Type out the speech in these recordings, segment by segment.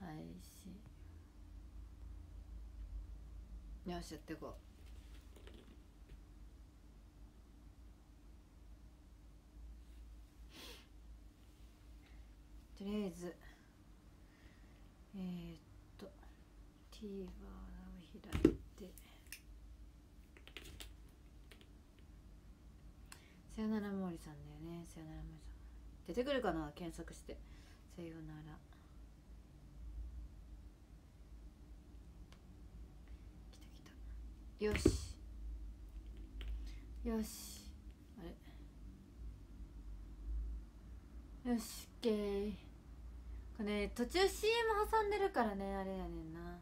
配信よしやっていこう。とりあえずえー、っと TVer を開いてさよなら毛利さんだよねさよなら毛利さん。出てくるかな検索して。さよなら。来た来た。よし。よし。あれ？よし OK これ、ね、途中 CM 挟んでるからねあれやねんな。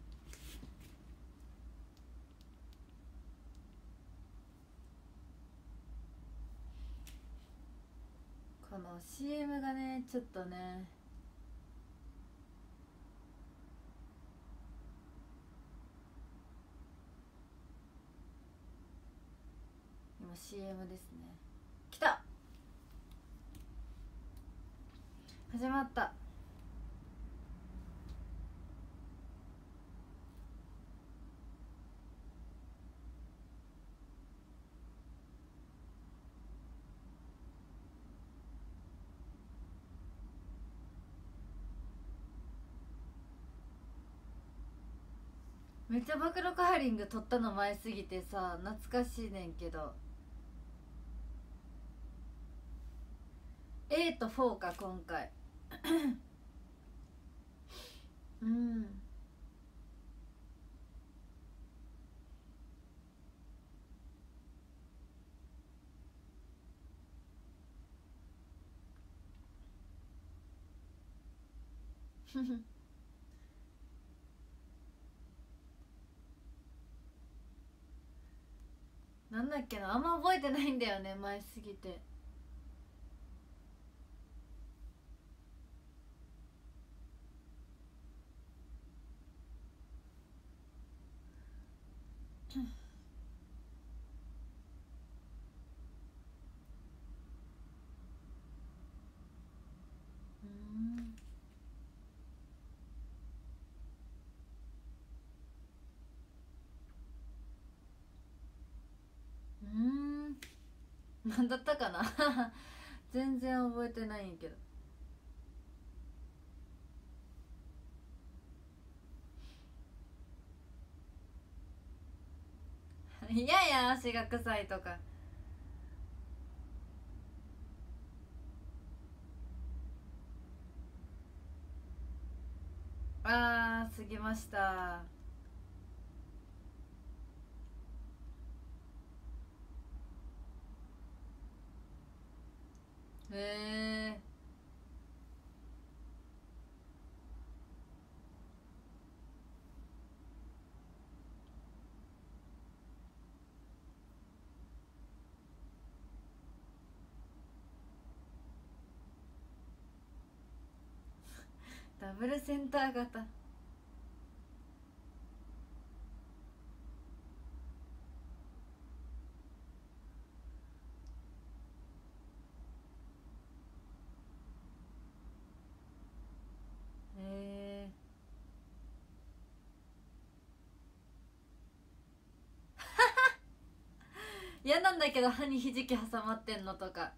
この CM がねちょっとね CM ですね。来た。始まった。めっちゃ暴露カーリング撮ったの前すぎてさ懐かしいねんけど。A と4か今回。うん。フ フなんだっけなあんま覚えてないんだよね前すぎて。うん。うん。何だったかな。全然覚えてないんやけど。いやいや足が臭いとか。あー過ぎました。へえダブルセンター型。へえ 嫌なんだけど歯にひじき挟まってんのとか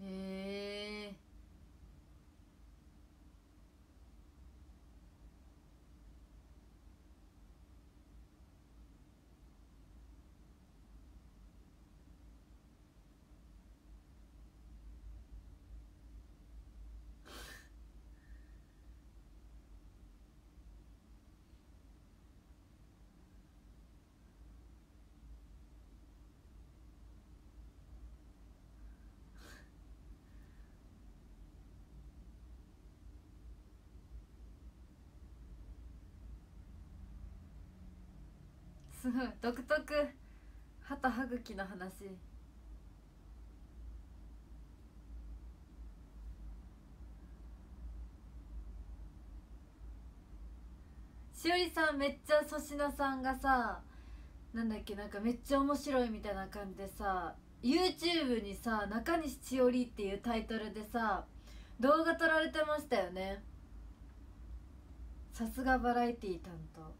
へえすごい独特。旗歯茎の話。しおりさんめっちゃ粗品さんがさなんだっけなんかめっちゃ面白いみたいな感じでさ YouTube にさ「中西千織」っていうタイトルでさ動画撮られてましたよね。さすがバラエティー担当。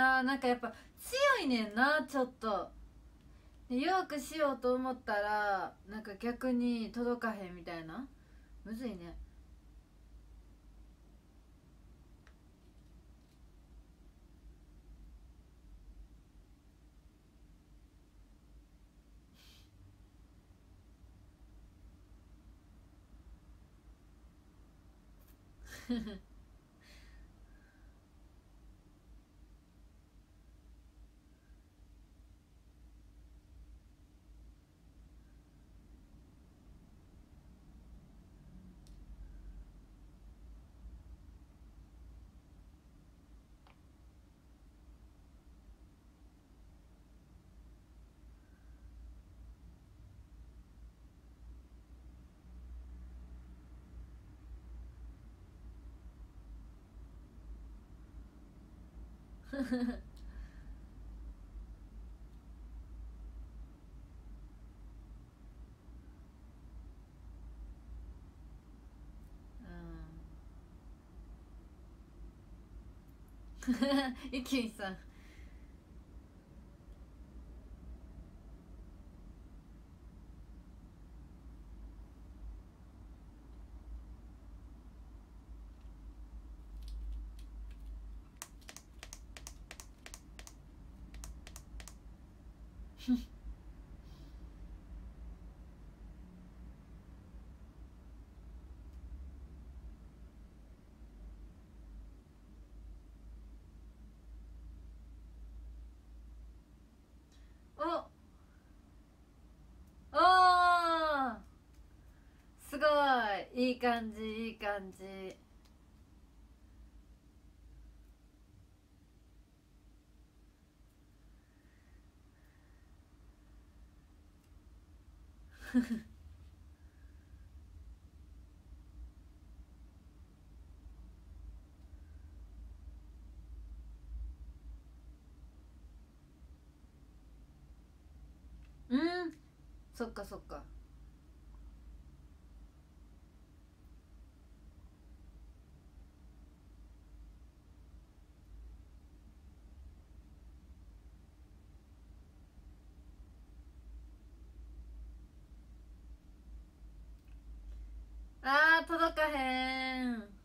あーなんかやっぱ強いねんなちょっと。弱くしようと思ったらなんか逆に届かへんみたいな。むずいね。フ フうんゆきみさんおおーすごいい感じいい感じ。うん。そっかそっか。届かへん。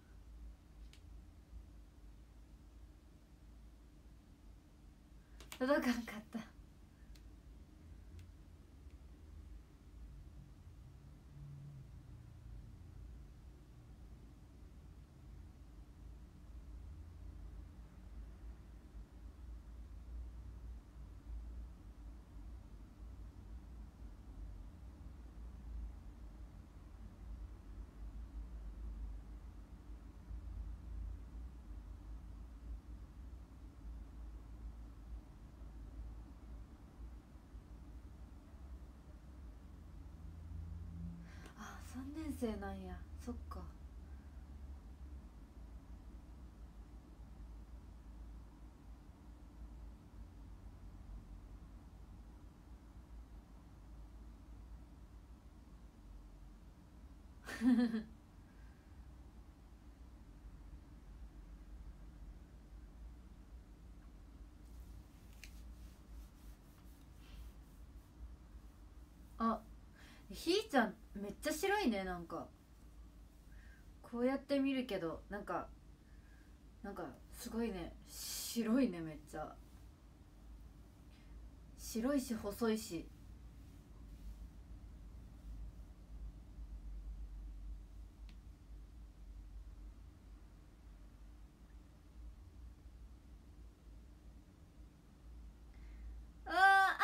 届かんかったあ三年生なんや。そっか。あひーちゃんちゃ白いねなんか。こうやって見るけどなんかなんかすごいね。白いねめっちゃ。白いし細いし。ああ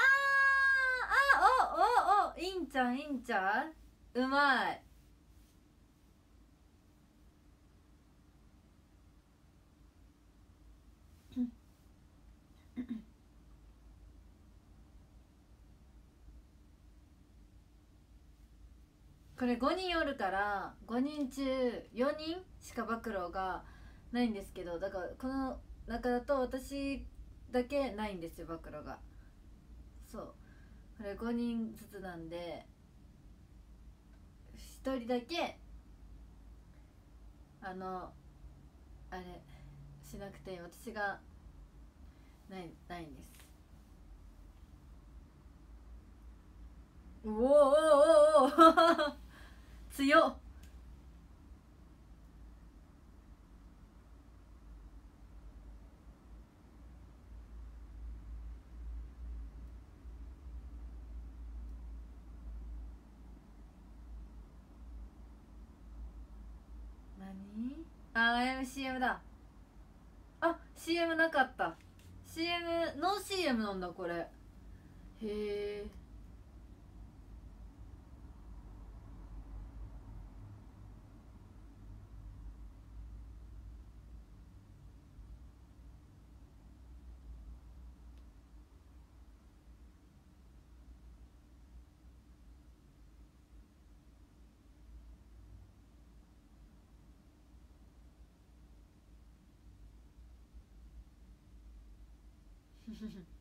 あおおおいんちゃんいんちゃん。うまい。これ5人おるから5人中4人しか暴露がないんですけどだからこの中だと私だけないんですよ暴露が。そう。これ5人ずつなんで1人だけあのあれしなくて私がないないんです。おおおおおお強っ何あ MCM だ。あ CM なかった。CM ノー CM なんだこれ。へえ Mm-hmm.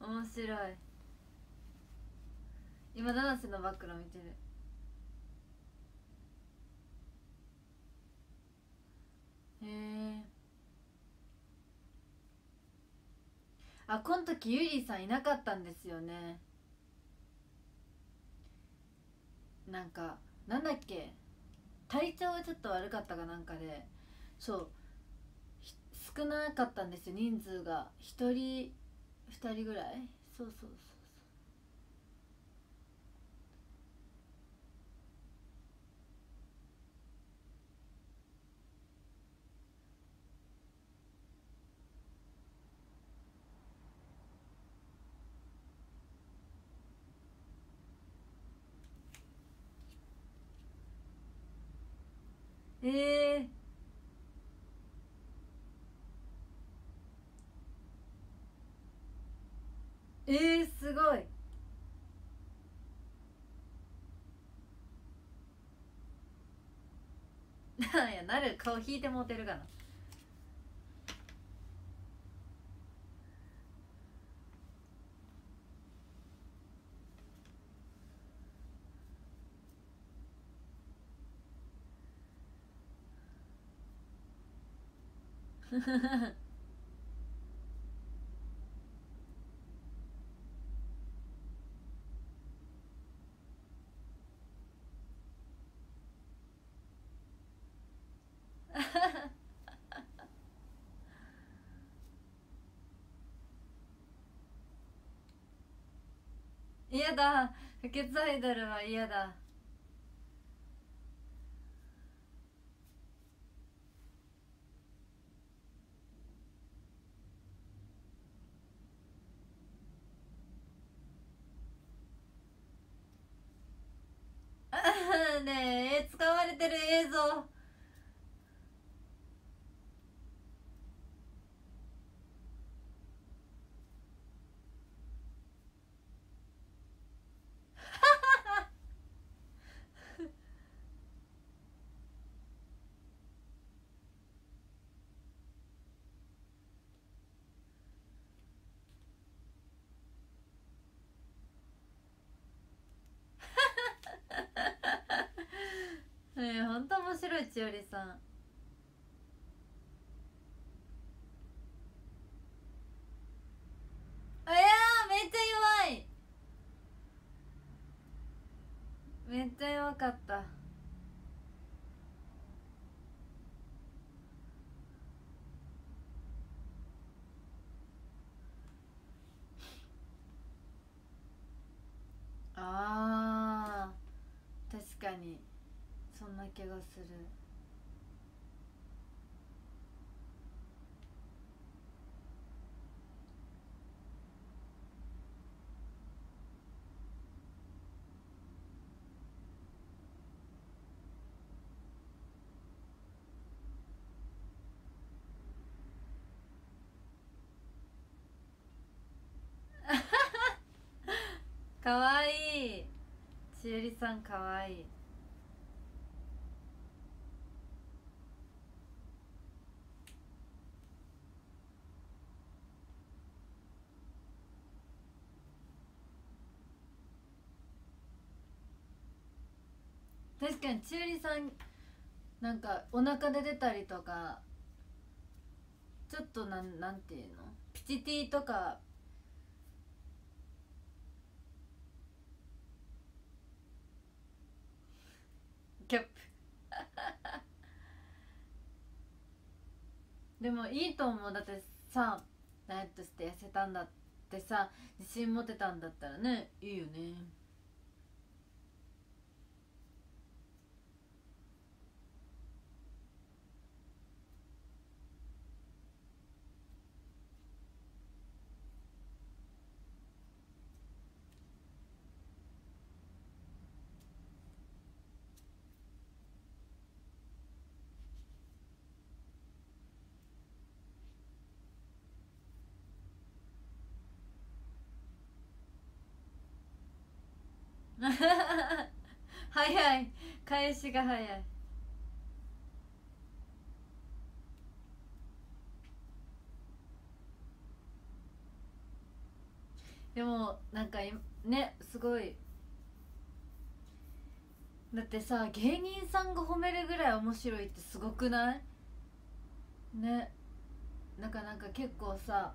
面白い。今七瀬の暴露見てる。へえあこん時ゆりさんいなかったんですよね。なんかなんだっけ。体調がちょっと悪かったかなんかで。そう。少なかったんですよ人数が。1人2人ぐらい。そうそうそう。えええすごい なんやなる顔引いてもうてるかなフフフフ。嫌だ。不潔アイドルは嫌だねえ使われてる映像ねえほんと面白い千織さん。あいやーめっちゃ弱い。めっちゃ弱かった。あー確かに。そんな気がする。かわいい。ちえりさんかわいい。確かにちえりさんなんかお腹で出たりとかちょっとなんなんていうの？ピチティとかキャップ。でもいいと思う。だってさダイエットして痩せたんだってさ自信持てたんだったらねいいよね。早い。返しが早い。でもなんかねすごい。だってさ芸人さんが褒めるぐらい面白いってすごくない？ね。なんかなんか結構さ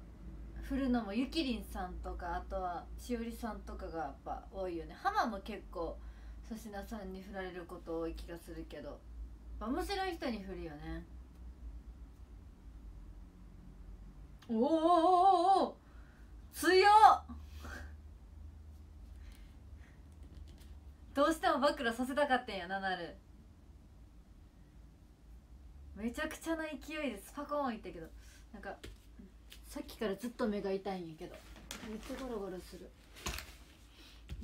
振るのもゆきりんさんとかあとはしおりさんとかがやっぱ多いよね。ハマも結構粗品さんに振られること多い気がするけど。面白い人に振るよね。おーおーおーお強っ。どうしても暴露させたかったんやななる。めちゃくちゃな勢いでスパコーンいったけど。なんかさっきからずっと目が痛いんやけど。めっちゃゴロゴロする。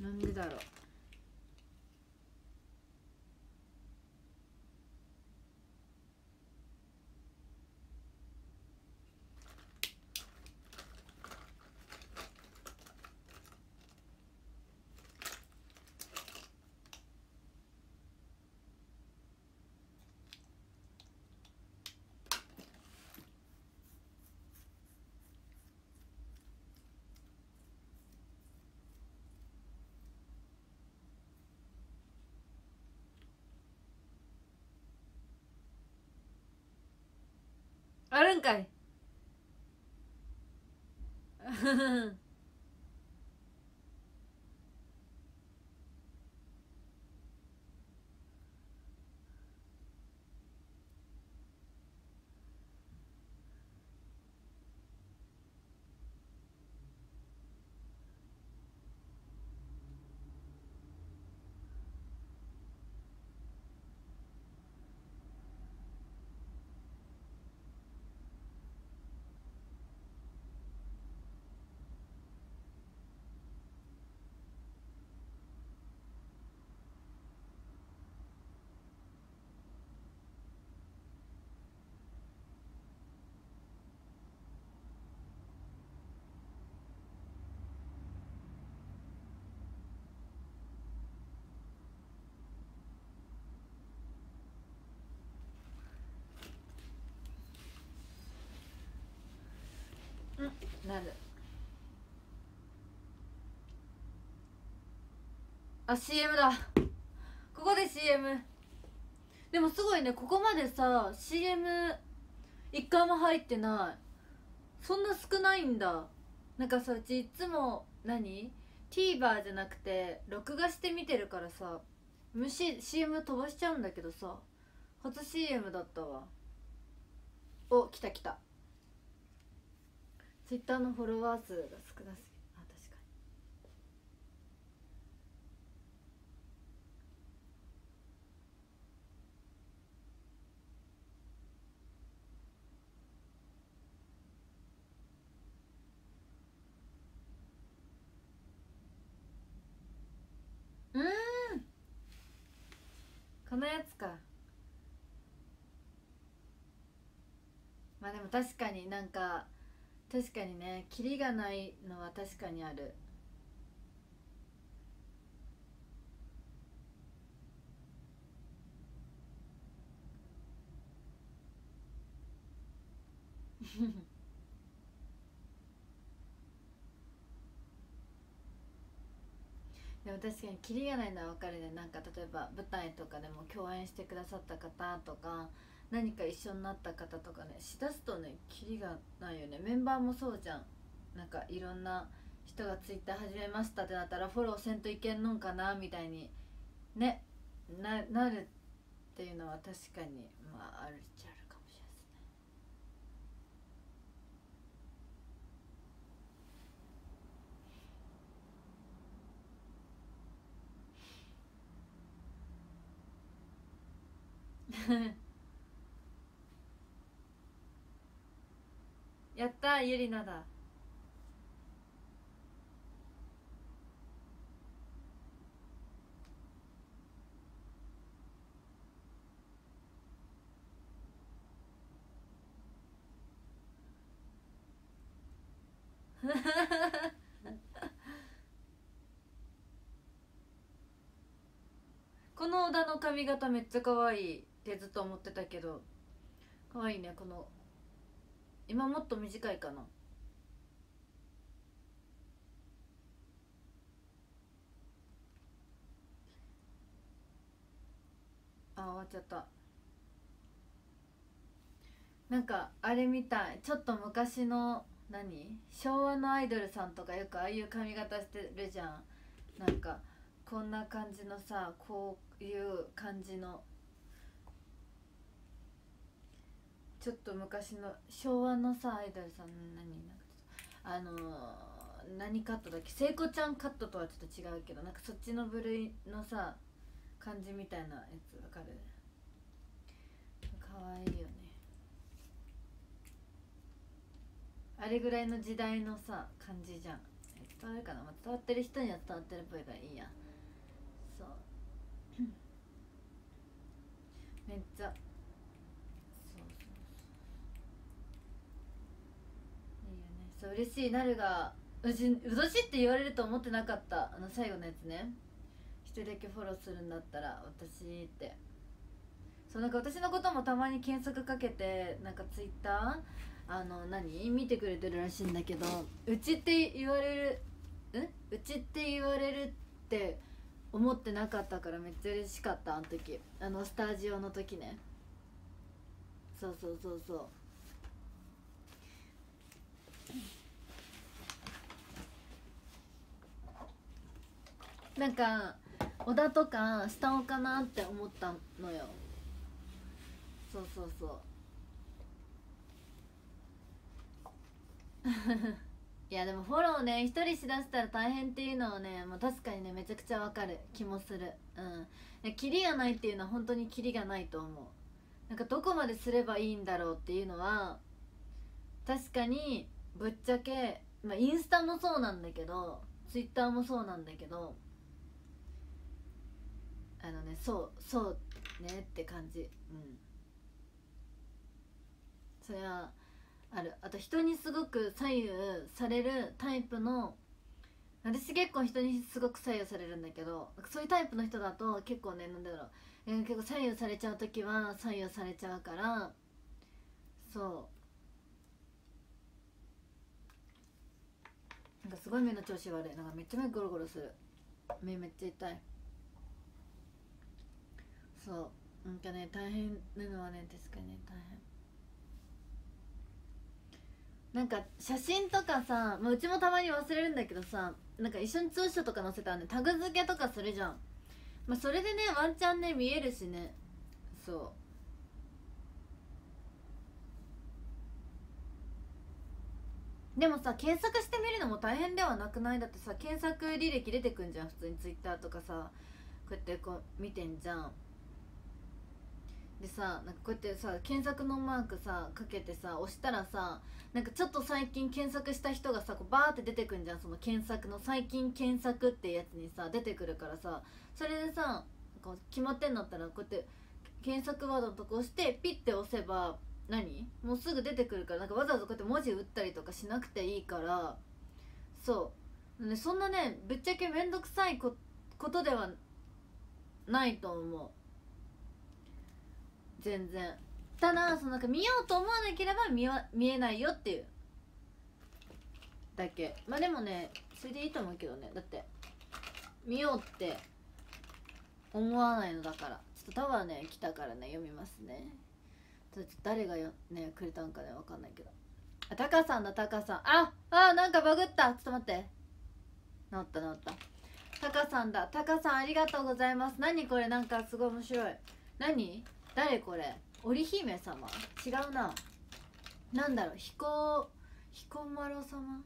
なんでだろう。んかいうんなる。あ CM だ。ここで CM でもすごいねここまでさ CM 一回も入ってない。そんな少ないんだ。なんかさうちいつも何？TVer じゃなくて録画して見てるからさ虫 CM 飛ばしちゃうんだけどさ初 CM だったわ。お来た来た。ツイッターのフォロワー数が少なすぎるあ確かに。うん。このやつか。まあでも確かになんか確かにねキリがないのは確かにある。でも確かにキリがないのは分かるね。なんか例えば舞台とかでも共演してくださった方とか何か一緒になった方とかねしだすとねキリがないよね。メンバーもそうじゃん。なんかいろんな人がツイッター始めましたってなったらフォローせんといけんのんかなみたいにねななるっていうのは確かにまああるっちゃあるかもしれない。ですねやったゆりなだ。この小田の髪型めっちゃ可愛いってずっと思ってたけど可愛いねこの今もっと短いかな。あ終わっちゃった。なんかあれみたい。ちょっと昔の何？昭和のアイドルさんとかよくああいう髪型してるじゃん。なんかこんな感じのさこういう感じのちょっと昔の昭和のさアイドルさん何あのー、何カットだっけ？聖子ちゃんカットとはちょっと違うけどなんかそっちの部類のさ感じみたいなやつわかる？かわいいよね。あれぐらいの時代のさ感じじゃん。伝わるかな、まあ、伝わってる人には伝わってるっぽいからいいや。そう。めっちゃそう嬉しい。なるがうちうどしって言われると思ってなかった。あの最後のやつね。一人だけフォローするんだったら私って。そうなんか私のこともたまに検索かけてなんかツイッター？あの何？見てくれてるらしいんだけどうちって言われるんうちって言われるって思ってなかったからめっちゃ嬉しかったあの時。あのスタジオの時ね。そうそうそうそう。なんか小田とか下尾かなって思ったのよ。そうそうそう。いやでもフォローね一人しだしたら大変っていうのはね、まあ、確かにねめちゃくちゃわかる。気もする。うん。キリがないっていうのは本当にキリがないと思う。なんかどこまですればいいんだろうっていうのは確かにぶっちゃけ、まあ、インスタもそうなんだけどツイッターもそうなんだけどあのねそうそうねって感じ。うん。それはある。あと人にすごく左右されるタイプの私結構人にすごく左右されるんだけどそういうタイプの人だと結構ねなんだろう、えー、結構左右されちゃう時は左右されちゃうからそう。なんかすごい目の調子悪い。なんかめっちゃ目ゴロゴロする。目めっちゃ痛い。そう。なんかね大変なのはね確かに大変。なんか写真とかさ、まあ、うちもたまに忘れるんだけどさなんか一緒にツーショットとか載せたらねタグ付けとかするじゃん。まあそれでねワンチャンね見えるしね。そう。でもさ検索してみるのも大変ではなくない？だってさ検索履歴出てくんじゃん普通にツイッターとかさこうやってこう見てんじゃん。でさなんかこうやってさ検索のマークさかけてさ押したらさなんかちょっと最近検索した人がさこうバーって出てくんじゃんその検索の最近検索ってやつにさ出てくるからさそれでさこう決まってんだったらこうやって検索ワードのとこ押してピッて押せば何？もうすぐ出てくるからなんかわざわざこうやって文字打ったりとかしなくていいからそう。そんなねぶっちゃけ面倒くさいことではないと思う。全然。ただそのなんか見ようと思わなければ見見えないよっていう。だけ。まあでもねそれでいいと思うけどね。だって見ようって思わないのだから。ちょっとタワーね来たからね読みますね。ちょっと誰がよねくれたんかねわかんないけど。あタカさんだタカさん。ああなんかバグった。ちょっと待って。治った治った。タカさんだタカさんありがとうございます。何これなんかすごい面白い。何？誰これ？織姫様。違うな。なんだろう。彦彦摩呂様？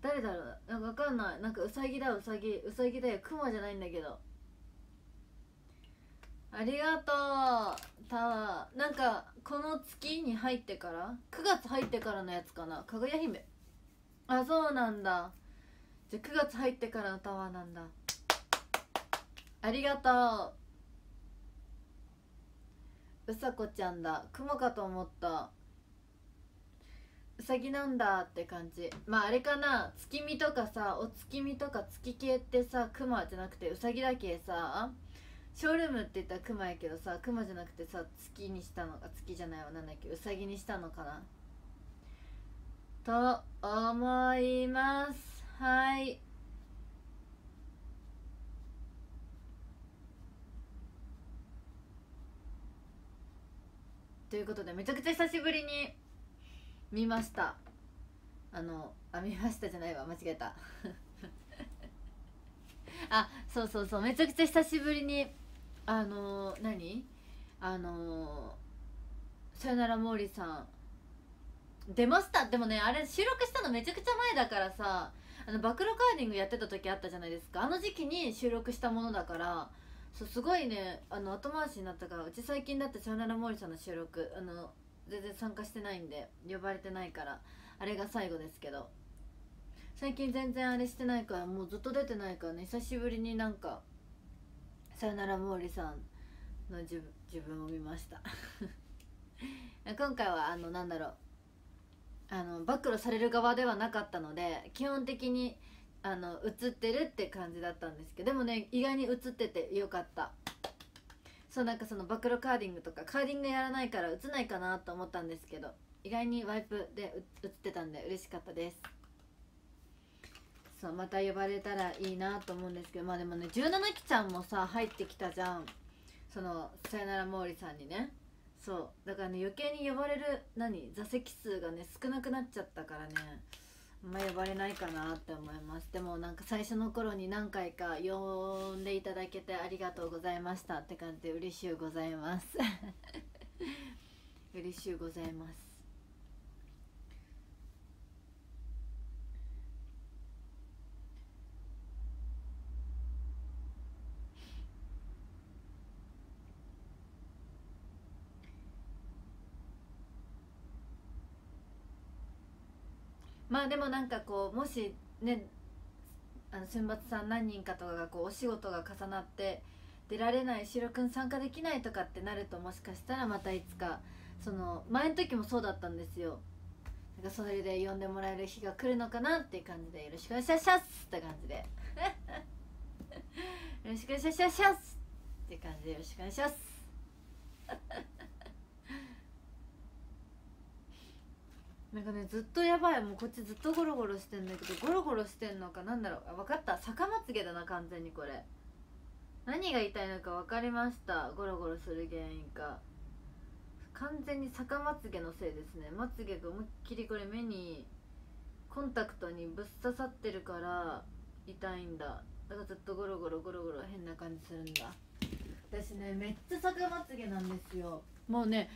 誰だろう？なんか分かんない。なんかうさぎだうさぎ。うさぎだよ。クマじゃないんだけど。ありがとう。タワーなんかこの月に入ってから9月入ってからのやつかな。かぐや姫。あそうなんだ。じゃあ9月入ってからのタワーなんだ。ありがとう。うさこちゃんだ。クマかと思った。うさぎなんだって感じ。まああれかな。月見とかさお月見とか月系ってさクマじゃなくてうさぎだけさショールームって言ったらクマやけどさクマじゃなくてさ月にしたのか月じゃないわなんだっけうさぎにしたのかな。と思います。はい。ということでめちゃくちゃ久しぶりに見ました。あのあ見ましたじゃないわ。間違えた。あそうそうそう。めちゃくちゃ久しぶりにあの、何？あの、さよなら毛利さん。出ました。でもねあれ収録したのめちゃくちゃ前だからさ。あの暴露カーディングやってた時あったじゃないですか。あの時期に収録したものだから。そうすごいねあの後回しになったからうち最近だってさよなら毛利さんの収録あの全然参加してないんで呼ばれてないからあれが最後ですけど。最近全然あれしてないからもうずっと出てないからね久しぶりになんかさよなら毛利さんの自自分を見ました。今回はあのなんだろうあの暴露される側ではなかったので基本的にあの映ってるって感じだったんですけどでもね意外に映っててよかった。そうなんかその暴露カーディングとかカーディングやらないから映ないかなと思ったんですけど意外にワイプで映ってたんで嬉しかったです。そうまた呼ばれたらいいなと思うんですけどまあでもね17期ちゃんもさ入ってきたじゃん。そのさよなら毛利さんにね。そうだからね余計に呼ばれる何座席数がね少なくなっちゃったからね。まあ呼ばれないかなって思います。でもなんか最初の頃に何回か呼んでいただけてありがとうございましたって感じで嬉しゅうございます。嬉しゅうございます。まあでもなんかこうもしねあの選抜さん何人かとかがこうお仕事が重なって出られないろくん参加できないとかってなるともしかしたらまたいつかその前の時もそうだったんですよ。なんかそれで呼んでもらえる日が来るのかなっていう感じでよろしくお願いしますって感じで。よろしくお願いしますって感じでよろしくお願いします。なんかねずっとやばい。もうこっちずっとゴロゴロしてんだけどゴロゴロしてんのかなんだろう。分かった。逆まつげだな完全にこれ。何が言いたいのか分かりました。ゴロゴロする原因か。完全に逆まつげのせいですね。まつげが思いっきりこれ目にコンタクトにぶっ刺さってるから痛いんだ。だからずっとゴロゴロゴロゴロ変な感じするんだ。私ねめっちゃ逆まつげなんですよ。もうね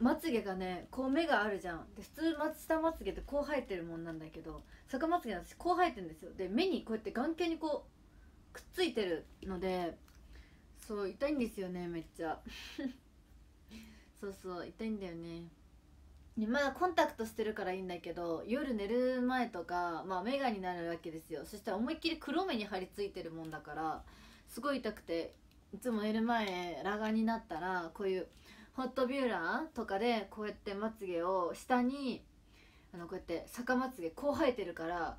まつげがねこう目があるじゃん。で普通下まつげってこう生えてるもんなんだけど逆まつげ私こう生えてるんですよ。で目にこうやって眼形にこうくっついてるのでそう痛いんですよねめっちゃ。そうそう痛いんだよね。まだコンタクトしてるからいいんだけど夜寝る前とか、まあ、メガになるわけですよ。そしたら思いっきり黒目に張り付いてるもんだからすごい痛くていつも寝る前裸眼になったらこういうホットビューラーとかでこうやってまつげを下にあのこうやって逆まつげこう生えてるから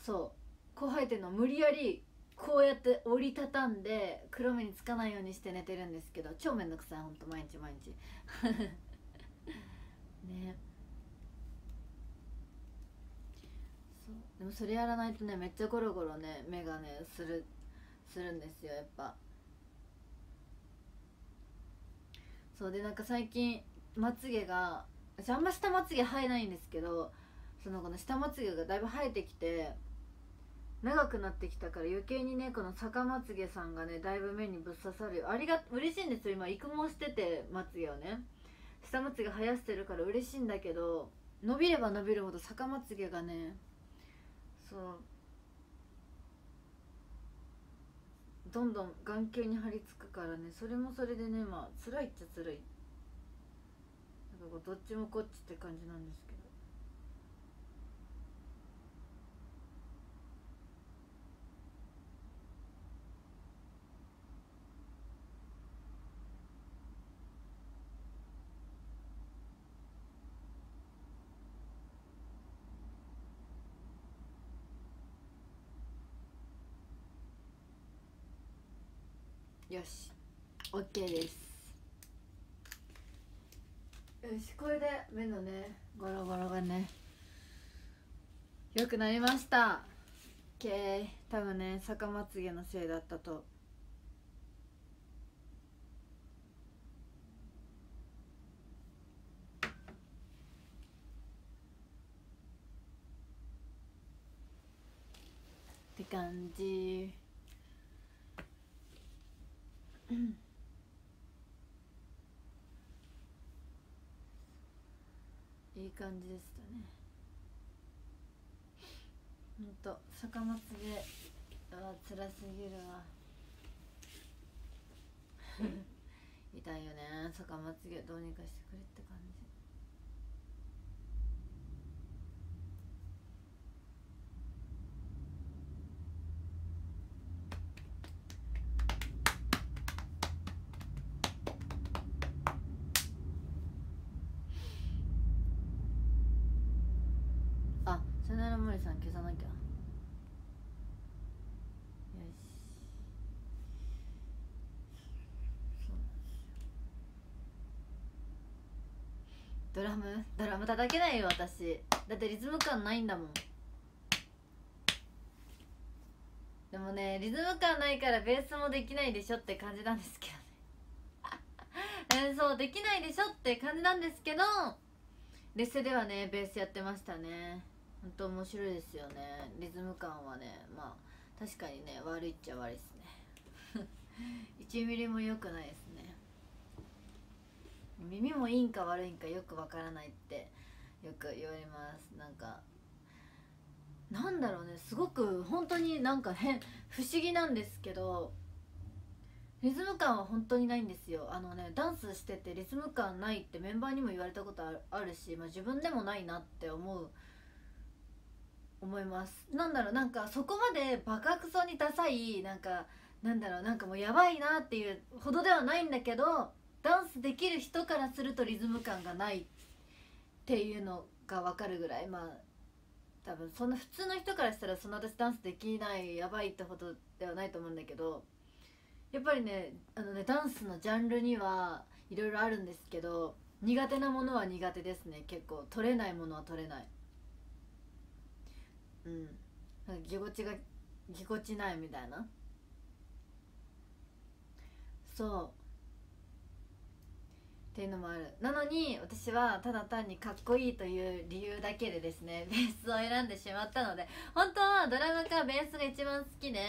そうこう生えてるのを無理やりこうやって折りたたんで黒目につかないようにして寝てるんですけど超めんどくさいほんと毎日毎日。ね。そう。でもそれやらないとねめっちゃゴロゴロね目がねするするんですよやっぱ。そうでなんか最近まつげが私あんま下まつげ生えないんですけどそのこの下まつげがだいぶ生えてきて長くなってきたから余計にねこの逆まつげさんがねだいぶ目にぶっ刺さる。よありが嬉しいんですよ今育毛しててまつげをね。下まつげ生やしてるから嬉しいんだけど伸びれば伸びるほど逆まつげがねそうどんどん眼球に張り付くからね。それもそれでねまあ辛いっちゃ辛い。なんかどっちもこっちって感じなんですけど。よし OK です。よしこれで目のねゴロゴロがねよくなりました。OK 多分ね逆まつげのせいだったと。って感じ。いい感じでしたね。ほんと坂まつげは辛すぎるわ。痛いよね坂まつげどうにかしてくれって感じ。ドラムドラム叩けないよ私。だってリズム感ないんだもん。でもねリズム感ないからベースもできないでしょって感じなんですけどね。そうできないでしょって感じなんですけどレッセではねベースやってましたね。本当面白いですよね。リズム感はね。まあ確かにね悪いっちゃ悪いですね。1ミリも良くないですね。耳もいいんか悪いんかよくわからないってよく言われます。なんかなんだろうね。すごく本当になんか変不思議なんですけどリズム感は本当にないんですよ。あのねダンスしててリズム感ないってメンバーにも言われたことあるし、まあ、自分でもないなって思う思います。なんだろうなんかそこまでバカクソにダサいなんかなんだろうなんかもうやばいなっていうほどではないんだけどダンスできる人からするとリズム感がないっていうのが分かるぐらいまあ多分そんな普通の人からしたらその私ダンスできないやばいってほどではないと思うんだけどやっぱりねあのねダンスのジャンルにはいろいろあるんですけど苦手なものは苦手ですね。結構取れないものは取れない。うん。なんかぎこちがぎこちないみたいな。そう。っていうのもある。なのに私はただ単にかっこいいという理由だけでですねベースを選んでしまったので本当はドラムかベースが一番好きで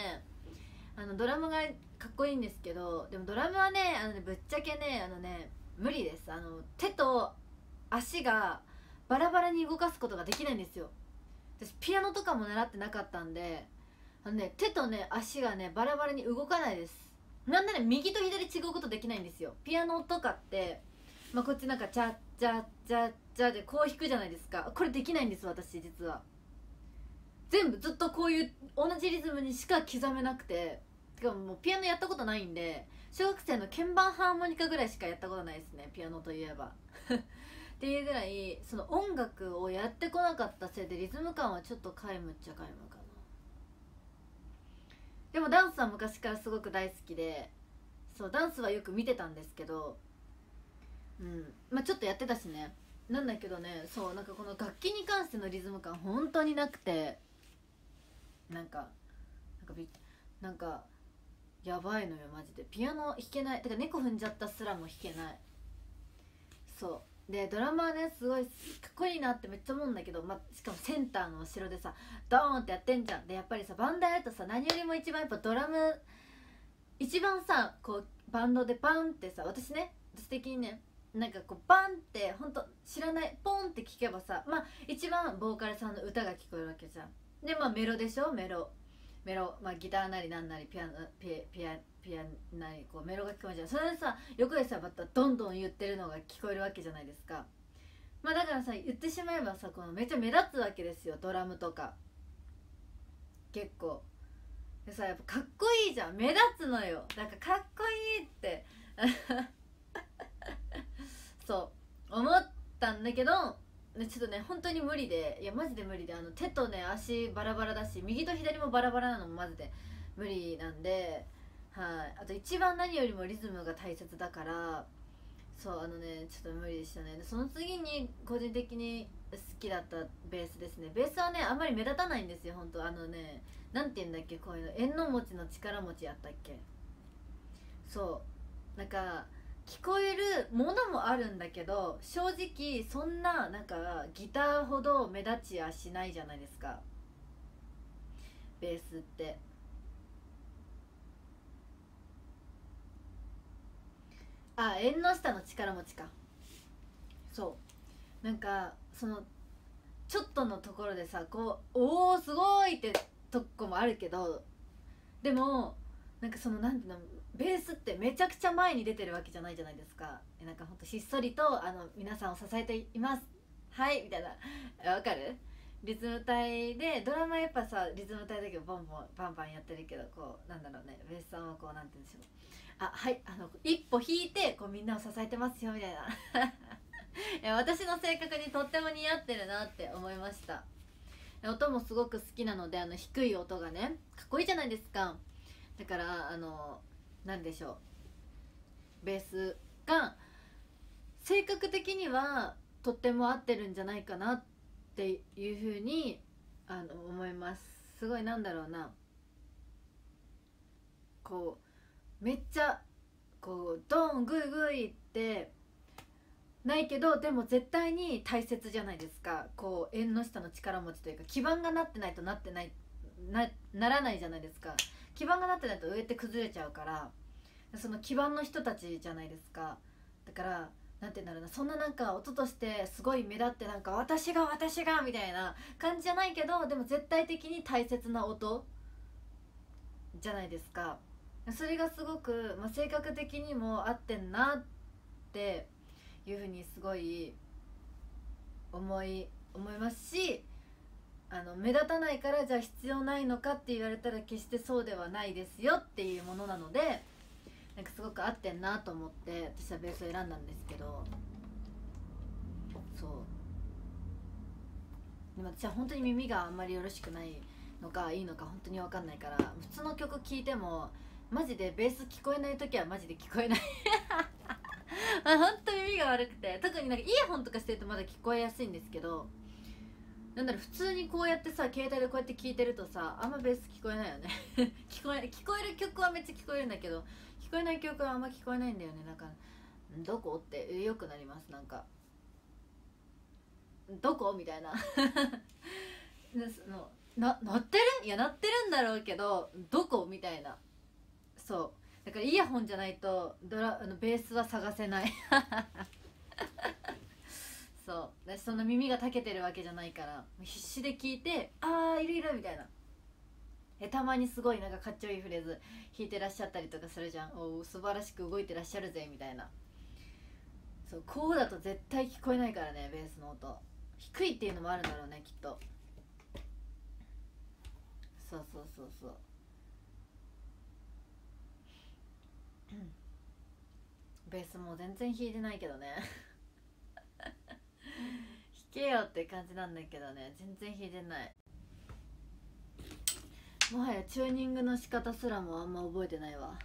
あのドラムがかっこいいんですけどでもドラムはねあのねぶっちゃけねあのね無理です。あの手と足がバラバラに動かすことができないんですよ。私ピアノとかも習ってなかったんであのね手とね足がねバラバラに動かないです。なんなら右と左違うことできないんですよ。ピアノとかってまあ、こっちなんかチャッチャッチャッチャでこう弾くじゃないですか。これできないんです私実は。全部ずっとこういう同じリズムにしか刻めなくて。てかもうピアノやったことないんで小学生の鍵盤ハーモニカぐらいしかやったことないですねピアノといえば。っていうぐらいその音楽をやってこなかったせいでリズム感はちょっと皆無っちゃ皆無かな。でもダンスは昔からすごく大好きでそうダンスはよく見てたんですけどうん。まあちょっとやってたしね。なんだけどねそうなんかこの楽器に関してのリズム感本当になくて。なんかなんかびなんかやばいのよマジで。ピアノ弾けない。てか猫踏んじゃったすらも弾けない。そう。でドラマはねすごいかっこいいなってめっちゃ思うんだけど、ましかもセンターの後ろでさドーンってやってんじゃん。でやっぱりさバンドやるとさ何よりも一番やっぱドラム一番さこうバンドでバンってさ私ね私的にねなんかこうバンってほんと知らないポンって聞けばさまあ一番ボーカルさんの歌が聞こえるわけじゃん。でまあメロでしょ？メロ。メロ、まあ、ギターなりなんなりピアノピピアピアなりこうメロが聞こえるじゃん。それでさ横でさまたどんどん言ってるのが聞こえるわけじゃないですか。まあだからさ言ってしまえばさこのめっちゃ目立つわけですよ。ドラムとか。結構。でさやっぱかっこいいじゃん。目立つのよ。だかかっこいいって。そう思ったんだけどちょっとね本当に無理でいやマジで無理であの手とね足バラバラだし右と左もバラバラなのもマジで無理なんではい。あと一番何よりもリズムが大切だからそうあのねちょっと無理でしたね。でその次に個人的に好きだったベースですね。ベースはねあんまり目立たないんですよ本当。あのね何て言うんだっけこういうの。縁の持ちの力持ちやったっけ。そう。なんか聞こえるものもあるんだけど正直そんななんかギターほど目立ちはしないじゃないですか。ベースって。あ縁の下の力持ちか。そう。なんかそのちょっとのところでさこうおおすごいってとこもあるけどでもなんかそのなんていうのベースってめちゃくちゃ前に出てるわけじゃないじゃないですか。なんかほんとひっそりとあの皆さんを支えています。はいみたいな。わかる？リズム隊でドラマやっぱさリズム隊だけどボンボンバンバンやってるけどこうなんだろうね。ベースさんはこうなんて言うんでしょう。あはいあの一歩引いてこうみんなを支えてますよみたいな。私の性格にとっても似合ってるなって思いました。音もすごく好きなのであの低い音がねかっこいいじゃないですか。だからあの何でしょう。ベースが性格的にはとっても合ってるんじゃないかなっていうふうにあの思います。すごいなんだろうな。こうめっちゃこうドングイグイってないけどでも絶対に大切じゃないですか。こう縁の下の力持ちというか基盤がなってないとなってないなならないじゃないですか。基盤がなってないと上って崩れちゃうからその基盤の人たちじゃないですか。だからなんて言うんだろうなそんななんか音としてすごい目立ってなんか私が私がみたいな感じじゃないけどでも絶対的に大切な音じゃないですか。それがすごく、まあ、性格的にも合ってんなっていうふうにすごい思い思いますしあの目立たないからじゃあ必要ないのかって言われたら決してそうではないですよっていうものなのでなんかすごく合ってんなと思って私はベースを選んだんですけど。そう。でも私は本当に耳があんまりよろしくないのかいいのか本当に分かんないから普通の曲聴いてもマジでベース聞こえない時はマジで聞こえない。あ本当耳が悪くて特になんかイヤホンとかしてるとまだ聞こえやすいんですけど。なんだろう普通にこうやってさ携帯でこうやって聞いてるとさあんまベース聞こえないよね。聞こえ聞こえる曲はめっちゃ聞こえるんだけど聞こえない曲はあんま聞こえないんだよね。なんかどこってよくなります。なんかどこみたいな。のな鳴ってるいや鳴ってるんだろうけどどこみたいな。そう。だからイヤホンじゃないとドラあのベースは探せない。そう。私そんな耳がたけてるわけじゃないから必死で聞いてああいるいるみたいな。えたまにすごいなんかかっちょいいフレーズ弾いてらっしゃったりとかするじゃん。おお素晴らしく動いてらっしゃるぜみたいな。そうこうだと絶対聞こえないからねベースの音。低いっていうのもあるんだろうねきっと。そうそうそうそう。ベースもう全然弾いてないけどね。けよって感じなんだけどね。全然弾いてない。もはやチューニングの仕方すらもあんま覚えてないわ。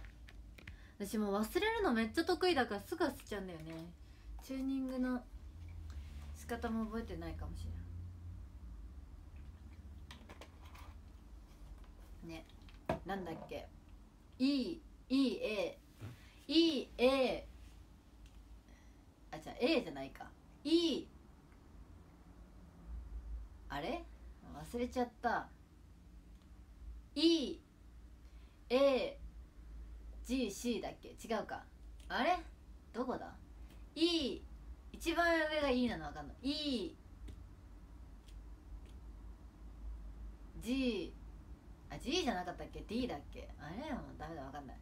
私もう忘れるのめっちゃ得意だからすぐ忘れちゃうんだよね。チューニングの仕方も覚えてないかもしれないね。なんだっけ。E E A E A あじゃあ A じゃないか。E あれ？忘れちゃった。E A G C だっけ？違うか。あれ？どこだ？E 一番上が E なのわかんない。E G あ G じゃなかったっけ？D だっけ？あれ？もうダメだわかんない。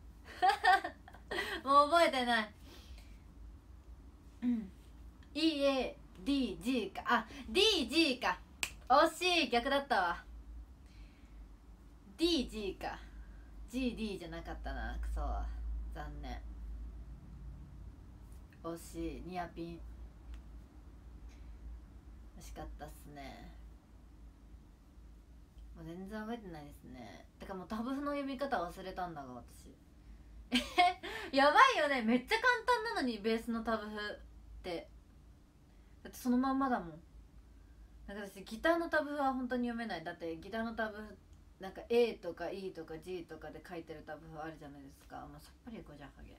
もう覚えてない。EADG か。あ DG か。惜しい逆だったわ。DG か。GD じゃなかったな。クソ残念。惜しい。ニアピン。惜しかったっすね。もう全然覚えてないですね。てかもうタブの読み方忘れたんだが私。えやばいよね。めっちゃ簡単なのにベースのタブ譜って。だってそのまんまだもん。だか私ギターのタブは本当に読めない。だってギターのタブなんか A とか E とか G とかで書いてるタブあるじゃないですか。もうさっぱりごじゃはげ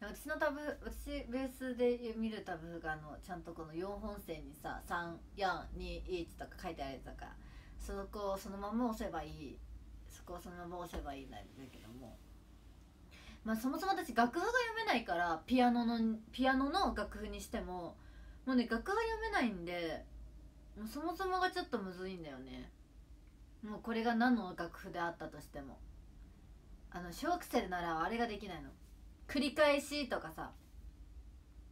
私のタブ私ベースで見るタブがあのちゃんとこの4本線にさ3421とか書いてあるやつだからそこをそのまま押せばいい。そこをそのまま押せばいいんだけども。まあそもそも私楽譜が読めないからピアノのピアノの楽譜にしてももうね楽譜が読めないんでそもそもがちょっとむずいんだよね。もうこれが何の楽譜であったとしても。あの小学生ならあれができないの。繰り返しとかさ。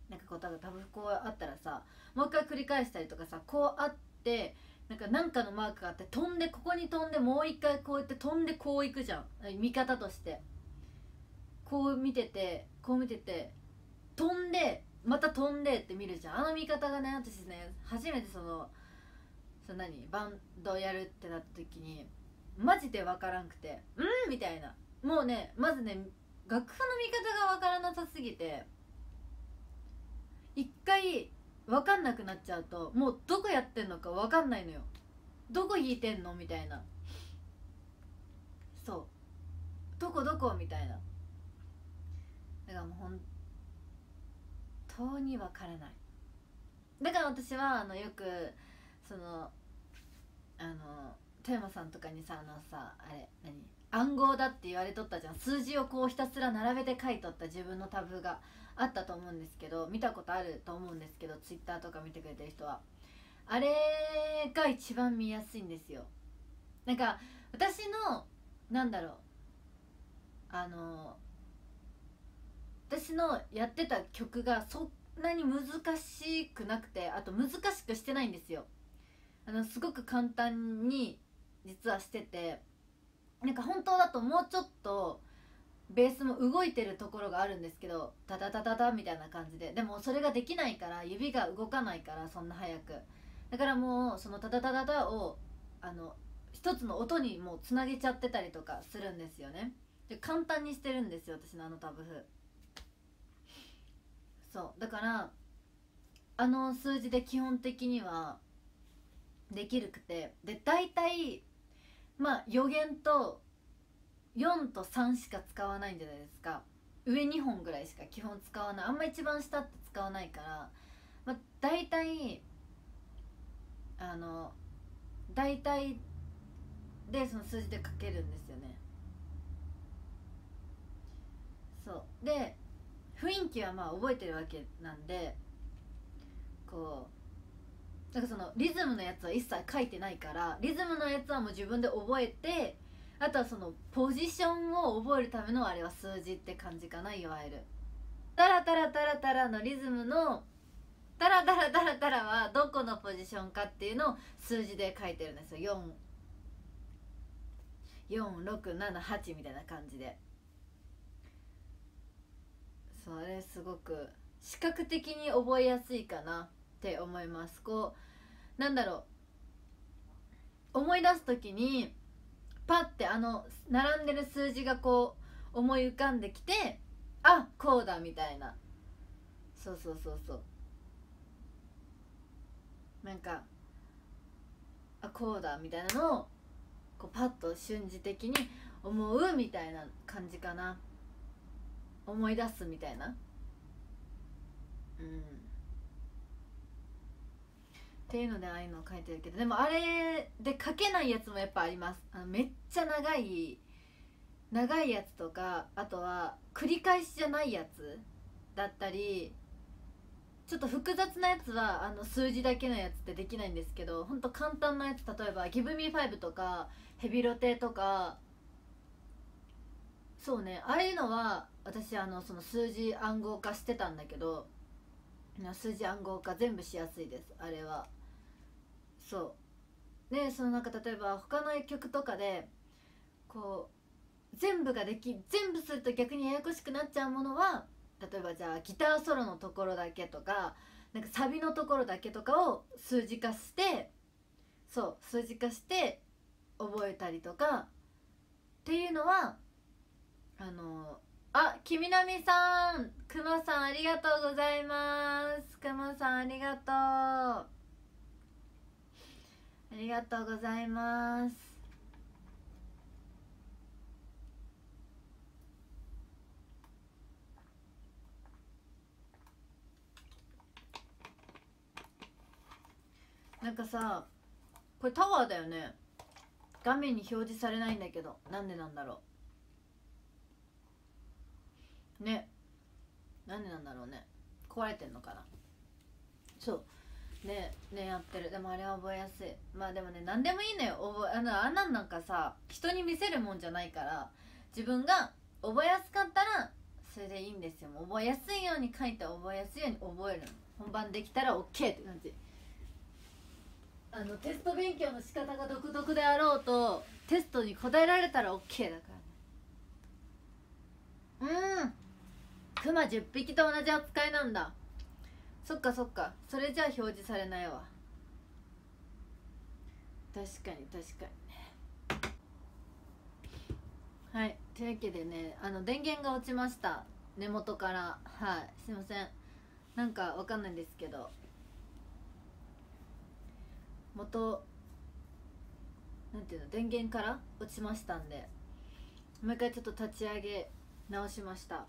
なんかこう多分多分こうあったらさもう一回繰り返したりとかさこうあってなんか何かのマークがあって飛んでここに飛んでもう一回こうやって飛んでこういくじゃん。見方として。こう見ててこう見てて飛んでまた飛んでって見るじゃん。あの見方がね私ね初めてそのその何？バンドやるってなった時にマジで分からんくて「うん?」みたいな。もうねまずね楽譜の見方が分からなさすぎて一回分かんなくなっちゃうともうどこやってんのか分かんないのよ。どこ弾いてんの？みたいな。そう。どこどこ？みたいな。だからもう本当に分からない。だから私はあのよくそのあの富山さんとかにさあのさあれ何？暗号だって言われとったじゃん。数字をこうひたすら並べて書いとった自分のタブがあったと思うんですけど見たことあると思うんですけどツイッターとか見てくれてる人は。あれが一番見やすいんですよ。なんか私のなんだろう。あの私のやってた曲がそんなに難しくなくてあと難しくしてないんですよ。あのすごく簡単に実はしててなんか本当だともうちょっとベースも動いてるところがあるんですけどタタタタタみたいな感じで。でもそれができないから指が動かないからそんな早く。だからもうそのタタタタタをあの一つの音にもうつなげちゃってたりとかするんですよね。で簡単にしてるんですよ私のあのタブ譜。そう。だからあの数字で基本的にはできるくてで大体まあ予言と4と3しか使わないんじゃないですか。上2本ぐらいしか基本使わない。あんま一番下って使わないから、まあ、大体あの大体でその数字で書けるんですよね。そう。で雰囲気はまあ覚えてるわけなんでこうなんかそのリズムのやつは一切書いてないからリズムのやつはもう自分で覚えてあとはそのポジションを覚えるためのあれは数字って感じかないわゆる。タラタラタラタラのリズムのタラタラタラタラはどこのポジションかっていうのを数字で書いてるんですよ。4678みたいな感じで。それすごく視覚的に覚えやすいかな。って思います。こうなんだろう。思い出す時にパッてあの並んでる数字がこう思い浮かんできてあこうだみたいな。そうそうそうそう。なんかあこうだみたいなのをこうパッと瞬時的に思うみたいな感じかな。思い出すみたいな。うん。っていうのでああいうのを書いてるけどでもあれで書けないやつもやっぱあります。あのめっちゃ長い長いやつとかあとは繰り返しじゃないやつだったりちょっと複雑なやつはあの数字だけのやつってできないんですけどほんと簡単なやつ例えば「Give Me 5」とか「ヘビロテ」とかそうねああいうのは私あのその数字暗号化してたんだけど数字暗号化全部しやすいですあれは。そう。でそのなんか例えば他の曲とかでこう全部ができ全部すると逆にややこしくなっちゃうものは例えばじゃあギターソロのところだけとかなんかサビのところだけとかを数字化してそう数字化して覚えたりとかっていうのはあのあきみなみさんくまさんありがとうございます。くまさんありがとう。ありがとうございます。なんかさこれタワーだよね。画面に表示されないんだけど。なんでなんだろう。ね。なんでなんだろうね。壊れてんのかな。そう。ねねやってる。でもあれは覚えやすい。まあでもね何でもいいのよ。覚えあのあんなんなんかさ人に見せるもんじゃないから自分が覚えやすかったらそれでいいんですよ。覚えやすいように書いて覚えやすいように覚えるの。本番できたら OK って感じ。あのテスト勉強の仕方が独特であろうとテストに答えられたら OK だからね。うん。クマ10匹と同じ扱いなんだ。そっかそっか。それじゃあ表示されないわ。確かに確かに。はい。というわけでねあの電源が落ちました。根元から。はい。すいません。なんかわかんないんですけど。元なんていうの電源から落ちましたんで。もう一回ちょっと立ち上げ直しました。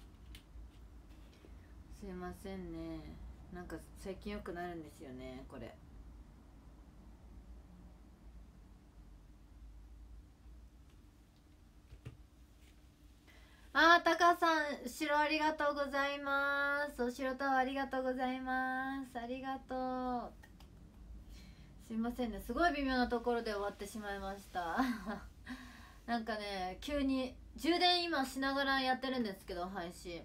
すいませんね。なんか最近よくなるんですよねこれ。あータカさん白ありがとうございます。お城タワーありがとうございます。ありがとう。すいませんねすごい微妙なところで終わってしまいました。なんかね急に充電今しながらやってるんですけど配信。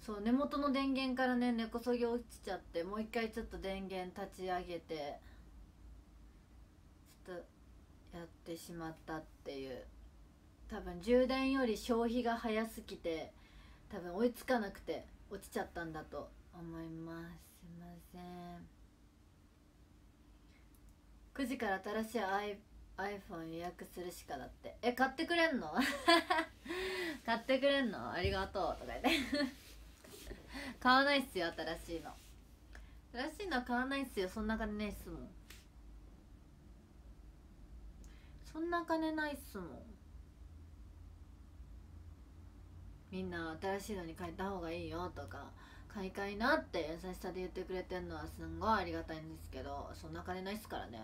そう根元の電源からね根こそぎ落ちちゃってもう一回ちょっと電源立ち上げてちょっとやってしまったっていう。多分充電より消費が早すぎて多分追いつかなくて落ちちゃったんだと思います。すいません。9時から新しい iPhone 予約するしかだって。え買ってくれんの？買ってくれんの？ありがとう。とか言って。買わないっすよ新しいの。新しいのは買わないっすよそんな金ないっすもん。そんな金ないっすもん。みんな新しいのに変えた方がいいよとか買い替えなって優しさで言ってくれてるのはすんごいありがたいんですけどそんな金ないっすからね。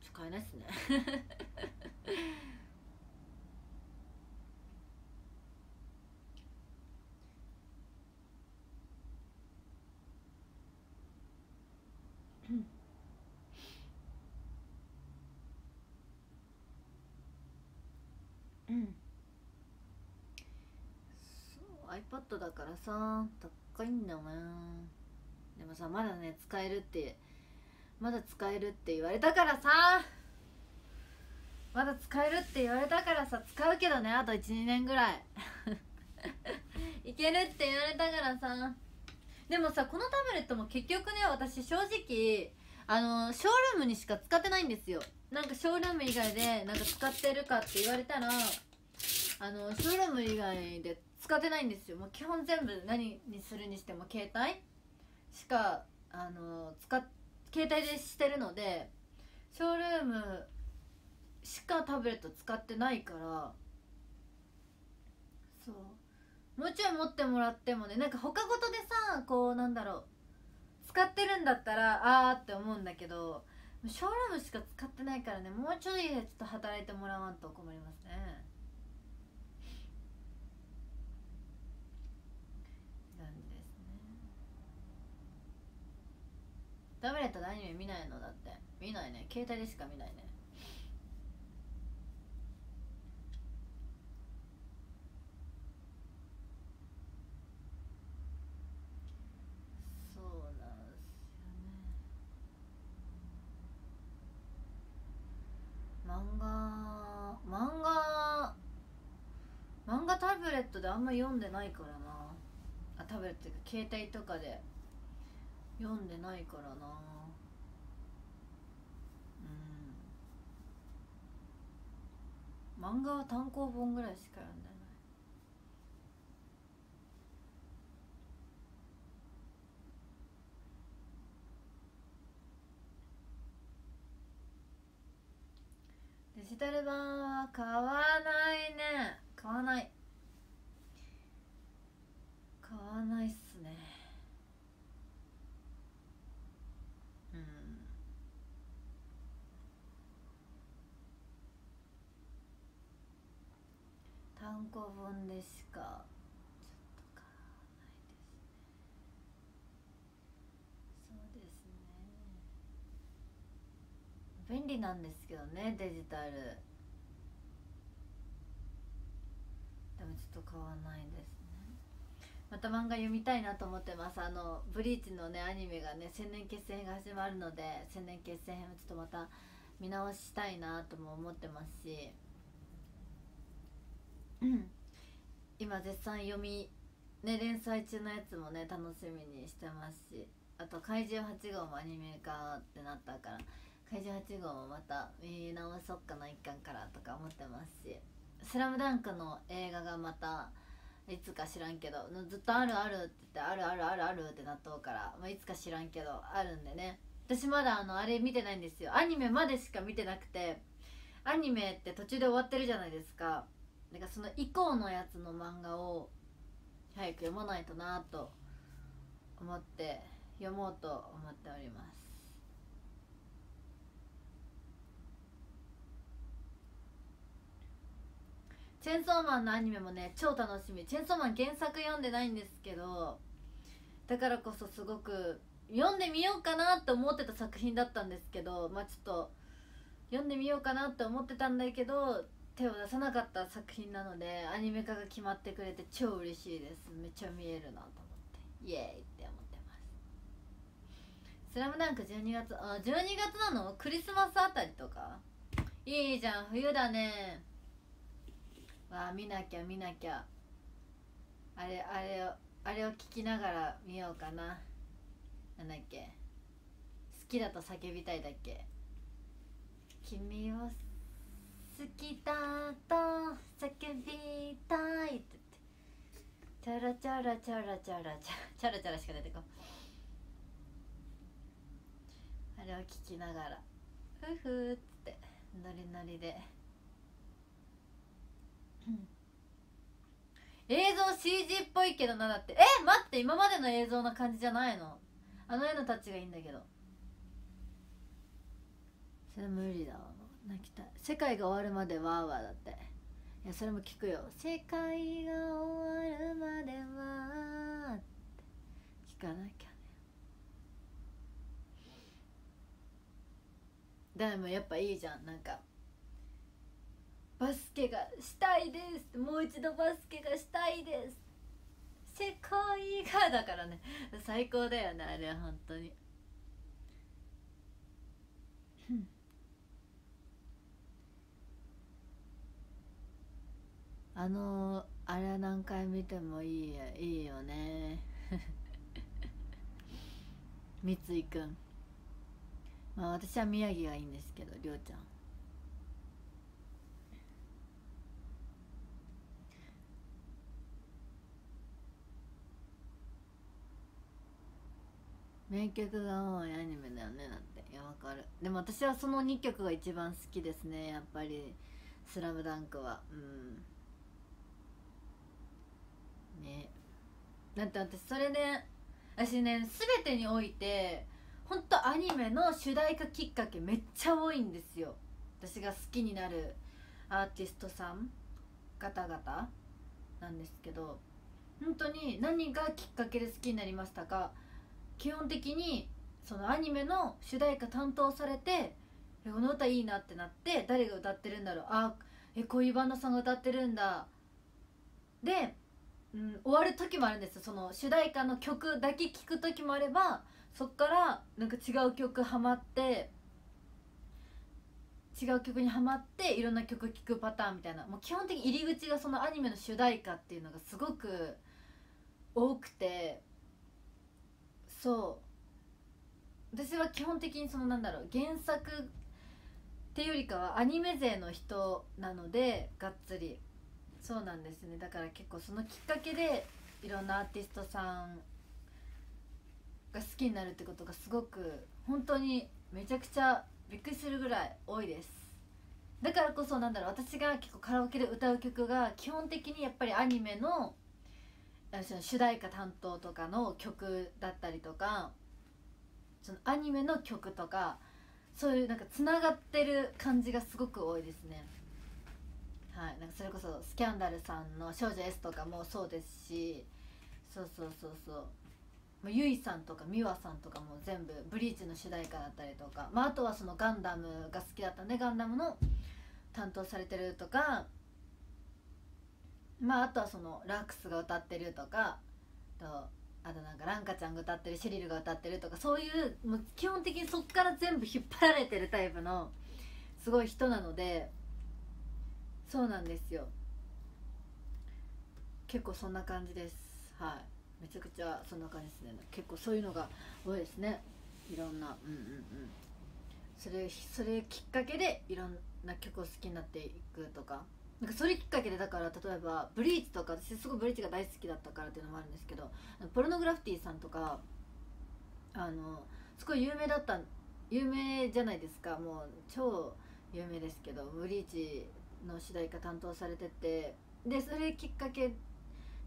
ちょ買えないっすね。うん。そう iPad だからさ高いんだよねでもさまだね使えるってまだ使えるって言われたからさ。まだ使えるって言われたからさ使うけどねあと12年ぐらい。いけるって言われたからさ。でもさこのタブレットも結局ね私正直あのショールームにしか使ってないんですよ。なんかショールーム以外でなんか使ってるかって言われたらあのショールーム以外で使ってないんですよ。もう基本全部何にするにしても携帯しかあの使っ携帯でしてるのでショールームしかタブレット使ってないからそう。もうちょい持ってもらってもねなんか他事でさこうなんだろう。使ってるんだったらあーって思うんだけどショールームしか使ってないからねもうちょいちょっと働いてもらわんと困りますね。なんですね。タブレットでアニメ見ないの？だって。見ないね。携帯でしか見ないねそうなんですよね漫画漫画漫画タブレットであんま読んでないからな。あタブレットっていうか携帯とかで読んでないからな。うん。漫画は単行本ぐらいしか読んでない。デジタル版は買わないね。買わない。買わないっすね。うん。単行本でしかちょっと買わないですねそうですなんですけどねデジタル。でもちょっと買わないですね。また漫画読みたいなと思ってます。あのブリーチのねアニメがね千年決戦編が始まるので千年決戦編をちょっとまた見直したいなとも思ってますし。うん。今絶賛読みね連載中のやつもね楽しみにしてますし。あと怪獣8号もアニメ化ってなったから怪獣8号もまた見直そっかな一巻からとか思ってますし「スラムダンクの映画がまたいつか知らんけどずっとあるあるって言ってあるあるあるあるってなっとうから、まあ、いつか知らんけどあるんでね。私まだあのあれ見てないんですよ。アニメまでしか見てなくてアニメって途中で終わってるじゃないですか。なんかその以降のやつの漫画を早く読まないとなと思って読もうと思っております。チェンソーマンのアニメもね超楽しみ。チェンソーマン原作読んでないんですけどだからこそすごく読んでみようかなって思ってた作品だったんですけどまあちょっと読んでみようかなって思ってたんだけど手を出さなかった作品なのでアニメ化が決まってくれて超嬉しいです。めっちゃ見えるなと思って。イエーイって思ってます「スラムダンク12月あ12月なの？クリスマスあたりとか？いいじゃん。冬だね。わあ見なきゃ見なきゃ。あれあれをあれを聞きながら見ようかな。なんだっけ。好きだと叫びたいだっけ。君を好きだと叫びたいって言って。チャラチャラチャラチャラチャチャラチャラしか出てこあれを聞きながら。ふふって。ノリノリで。映像 CG っぽいけどなだって。え待って今までの映像な感じじゃないの？あの絵のタッチがいいんだけど。それ無理だわ泣きたい。世界が終わるまでわーわーだって。いやそれも聞くよ。世界が終わるまではって。聞かなきゃね。でもやっぱいいじゃん。なんかバスケがしたいです。もう一度バスケがしたいです。世界が。だからね。最高だよねあれは本当に。あのあれは何回見てもいいいいよね。三井くん。まあ私は宮城がいいんですけどりょうちゃん。名曲が多いアニメだよねだって。いやわかる。でも私はその2曲が一番好きですねやっぱり「スラムダンクは。うん。ね。だって私それね私ね全てにおいて本当アニメの主題歌きっかけめっちゃ多いんですよ。私が好きになるアーティストさん方々なんですけど本当に何がきっかけで好きになりましたか？基本的にそのアニメの主題歌担当されてこの歌いいなってなって誰が歌ってるんだろう。あえこういうバンドさんが歌ってるんだ。で、うん、終わる時もあるんですその主題歌の曲だけ聴く時もあればそっからなんか違う曲ハマって違う曲にはまっていろんな曲聴くパターンみたいな。もう基本的に入り口がそのアニメの主題歌っていうのがすごく多くて。そう。私は基本的にそのなんだろう原作っていうよりかはアニメ勢の人なのでがっつり。そうなんですね。だから結構そのきっかけでいろんなアーティストさんが好きになるってことがすごく本当にめちゃくちゃびっくりするぐらい多いです。だからこそなんだろう私が結構カラオケで歌う曲が基本的にやっぱりアニメの主題歌担当とかの曲だったりとかそのアニメの曲とかそういうなんかつながってる感じがすごく多いですね。はいなんかそれこそスキャンダルさんの「少女 S」とかもそうですしそうそうそうそう。もうゆいさんとか美和さんとかも全部ブリーチの主題歌だったりとか、まあ、あとはそのガンダムが好きだったんでガンダムの担当されてるとかまああとはそのラックスが歌ってるとかとあとなんかランカちゃんが歌ってるシェリルが歌ってるとかそういうもう基本的にそっから全部引っ張られてるタイプのすごい人なのでそうなんですよ。結構そんな感じです。はい。めちゃくちゃそんな感じですね。結構そういうのが多いですね。いろんな。うんうんうん。それそれきっかけでいろんな曲を好きになっていくとか。なんかそれきっかけでだから例えばブリーチとか私すごいブリーチが大好きだったからっていうのもあるんですけどポルノグラフィティさんとかあのすごい有名だった有名じゃないですか。もう超有名ですけどブリーチの主題歌担当されててでそれきっかけ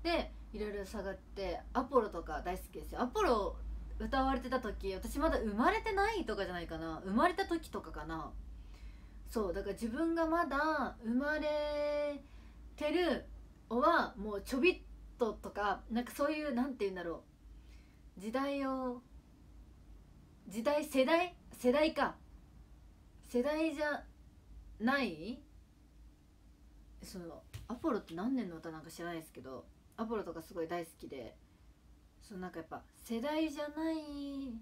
でいろいろ探ってアポロとか大好きですよ。アポロ歌われてた時私まだ生まれてないとかじゃないかな。生まれた時とかかな。そうだから自分がまだ生まれてるおはもうちょびっととかなんかそういうなんて言うんだろう。時代を時代世代？世代か。世代じゃない？そのアポロって何年の歌なんか知らないですけどアポロとかすごい大好きで。そのなんかやっぱ世代じゃない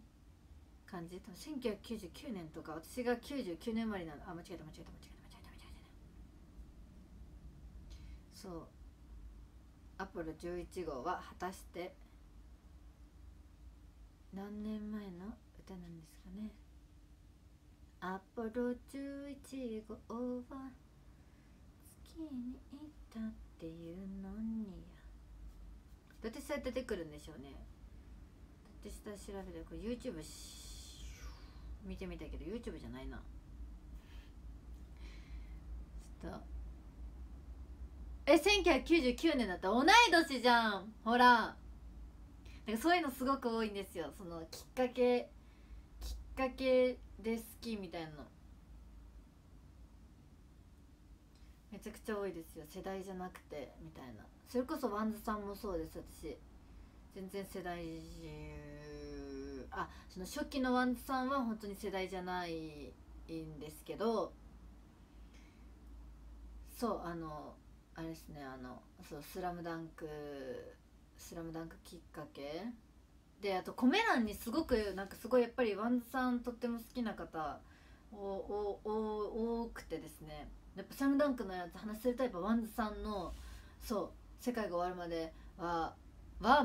感じ。多分1999年とか私が99年生まれなの。あ間違えた間違えた間違えた間違えた間違えた。そう。アポロ11号は果たして何年前の？歌なんですかね。アポロ11号は月に行ったっていうのにや。どうやってそうやって出てくるんでしょうね。どうやって下調べてこれ YouTube 見てみたいけど YouTube じゃないな。ちょっと。え1999年だった同い年じゃん。ほら。なんかそういうのすごく多いんですよ。そのきっかけきっかけで好きみたいなの。めちゃくちゃ多いですよ。世代じゃなくてみたいな。それこそ WANDSさんもそうです私。全然世代あその初期の WANDSさんは本当に世代じゃないんですけどそうあのあれですねあのそう「スラムダンクスラムダンクきっかけ。であとコメ欄にすごくなんかすごいやっぱり WANDSさんとっても好きな方おおお多くてですね。やっぱ「スラムダンクのやつ話せるとやっぱ WANDSさんのそう「世界が終わるまで」は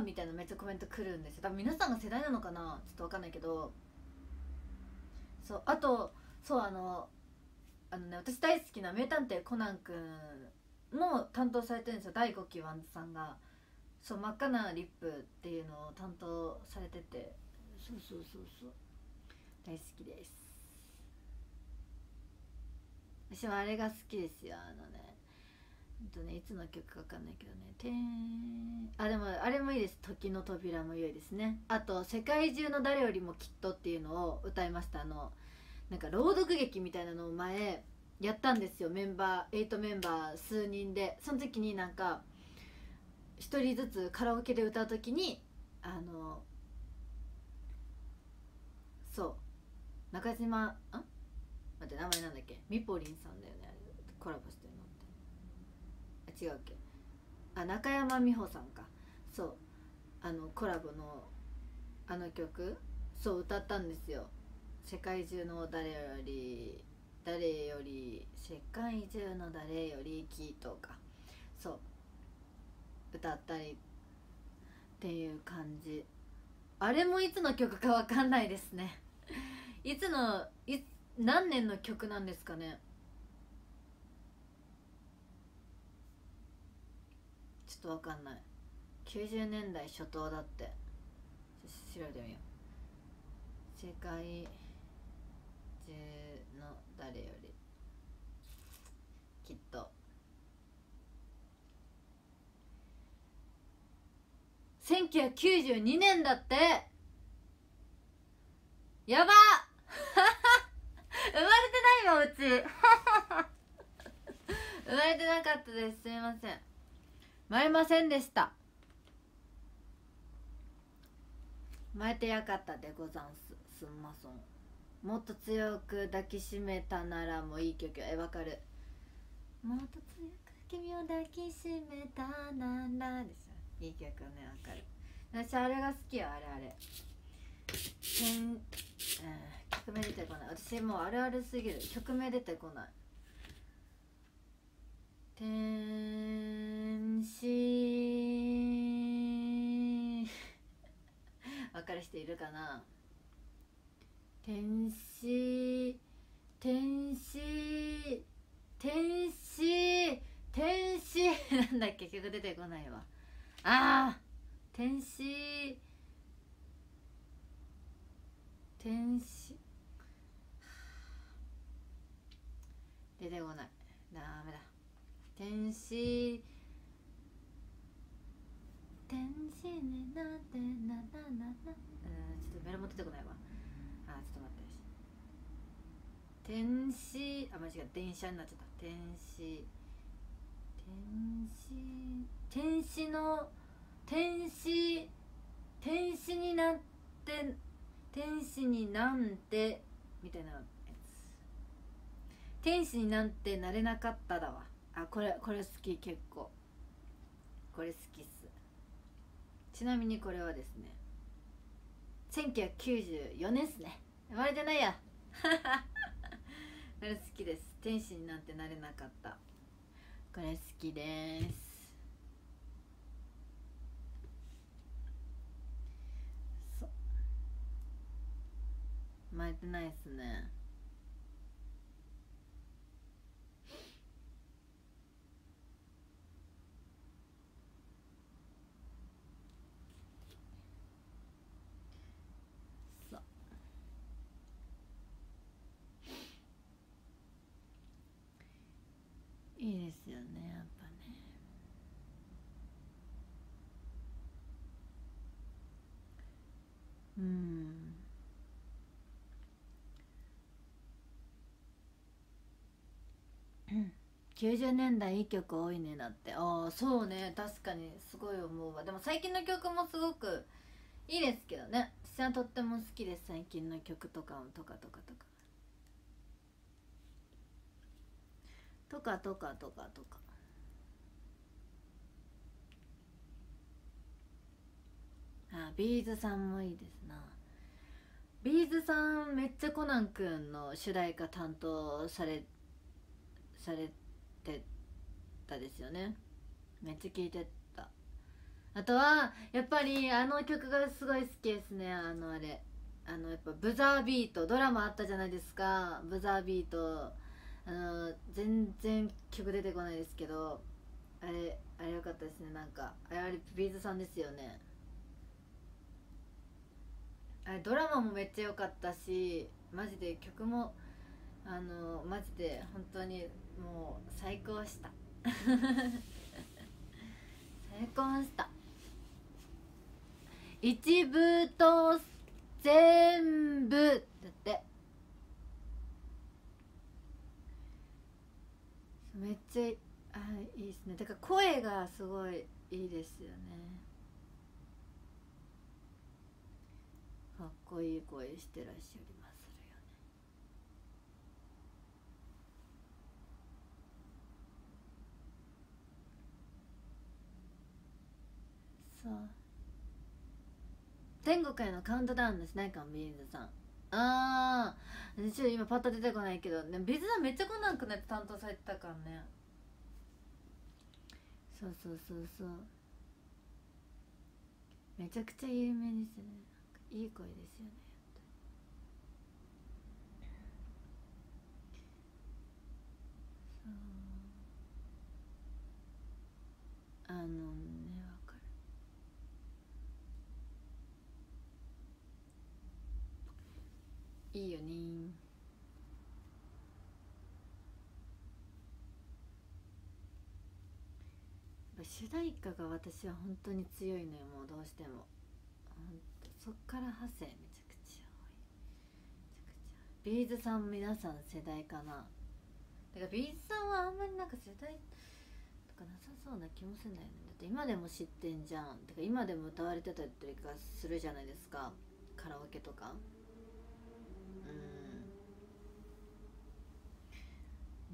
みたいなめっちゃコメントくるんですよ。多分皆さんが世代なのかな？ちょっと分かんないけど。そうあとそうあのあのね私大好きな「名探偵コナン君」も担当されてるんですよ。第5期 WANDSさんが。そう真っ赤なリップっていうのを担当されてて。そうそうそうそう。大好きです。私はあれが好きですよあのね。とねいつの曲か分かんないけどね「てん」あでもあれもいいです「時の扉」も良いですね。あと「世界中の誰よりもきっと」っていうのを歌いました。あのなんか朗読劇みたいなのを前やったんですよ。メンバー8メンバー数人で。その時になんか1人ずつカラオケで歌う時にあのそう。中島あ待って名前なんだっけ？みぽりんさんだよねコラボして。違うっけ。あ中山美穂さんか。そう。あのコラボのあの曲。そう歌ったんですよ。世界中の誰より誰より世界中の誰よりキートか。そう。歌ったりっていう感じ。あれもいつの曲かわかんないですね。いつのい何年の曲なんですかねちょっとわかんない。90年代初頭だって。調べてみよう。世界中の誰より。きっと。1992年だって。やば。生まれてないわうち。生まれてなかったです。すいません。生まれませんでした。生まれてやかったでござんす。すんまそん。もっと強く抱きしめたならもういい曲えわかる？もっと強く君を抱きしめたなら。でしょいい曲ねわかる。私あれが好きよあれあれ。けん、うん、曲名出てこない。私もうあるあるすぎる。曲名出てこない天使。わかる人いるかな？天使。天使。天使。天使。なんだっけ？曲出てこないわ。ああ天使。天使。出てこない。ダメだ。天使。天使になってなななな。うんちょっとメロも出てこないわ。あちょっと待って。天使あ間違えた電車になっちゃった。天使。天使。天使の天使天使になって天使になんてみたいなやつ。天使になんてなれなかっただわあこれこれ好き結構。これ好きっす。ちなみにこれはですね1994年っすね。生まれてないや。これ好きです。天使になんてなれなかった。これ好きです。そう。生まれてないっすねそういいですよねやっぱね。うん。90年代いい曲多いねだって。ああそうね。確かに。すごい思うわ。でも最近の曲もすごくいいですけどね。私はとっても好きです。最近の曲とかとかとかとか。とかとかとかとか。あ B'zさんもいいですな。 B'zさんめっちゃコナン君の主題歌担当されされてたですよね。めっちゃ聴いてた。あとはやっぱりあの曲がすごい好きですね。あのあれ。あのやっぱブザービート。ドラマあったじゃないですか。ブザービート。あの全然曲出てこないですけどあれあれよかったですね。なんかあれあれビーズさんですよね。あれドラマもめっちゃ良かったしマジで曲もあのマジで本当にもう最高した。最高した。一部と全部だって。めっちゃあいいですね。だから声がすごいいいですよね。かっこいい声してらっしゃいますよね。そう。天国へのカウントダウンの主題歌も B'zさん。ああちょっと今パッと出てこないけどね B'zさんめっちゃコナン君のやつ担当されてたからね。そうそうそうそう。めちゃくちゃ有名ですね。いい声ですよね。あのねわかるいいよね。主題歌が私は本当に強いのよもうどうしても。そっから派生めちゃくちゃ多い。めちゃくちゃ。ビーズさん皆さん世代かな。だからビーズさんはあんまりなんか世代とかなさそうな気もするんだよね。だって今でも知ってんじゃん。てか今でも歌われてたりとかするじゃないですか。カラオケとか。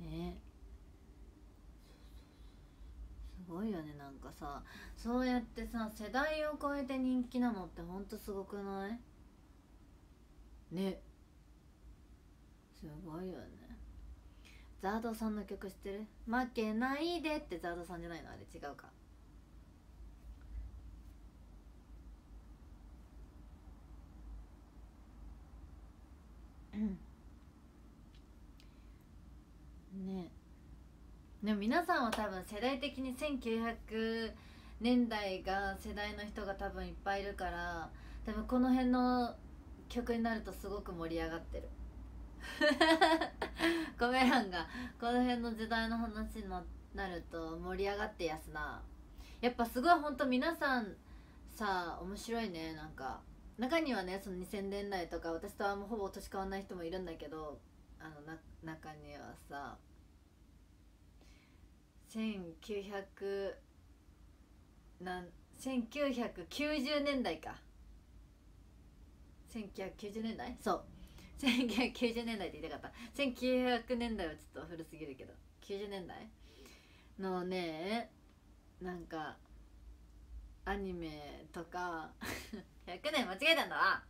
ね。すごいよねなんかさ。そうやってさ世代を超えて人気なのってほんとすごくない？ね。すごいよね。ザードさんの曲知ってる「負けないで」ってザードさんじゃないの？あれ違うかね。でも皆さんは多分世代的に1900年代が世代の人が多分いっぱいいるから多分この辺の曲になるとすごく盛り上がってる。コメ欄がこの辺の時代の話になると盛り上がってやすな。やっぱすごい本当皆さんさ面白いねなんか。中にはねその2000年代とか私とはもうほぼ年変わんない人もいるんだけどあのな中にはさ1900なん1990年代か。1990年代？そう。1990年代って言いたかった。1900年代はちょっと古すぎるけど。90年代のねなんかアニメとか 100年間違えたんだわ。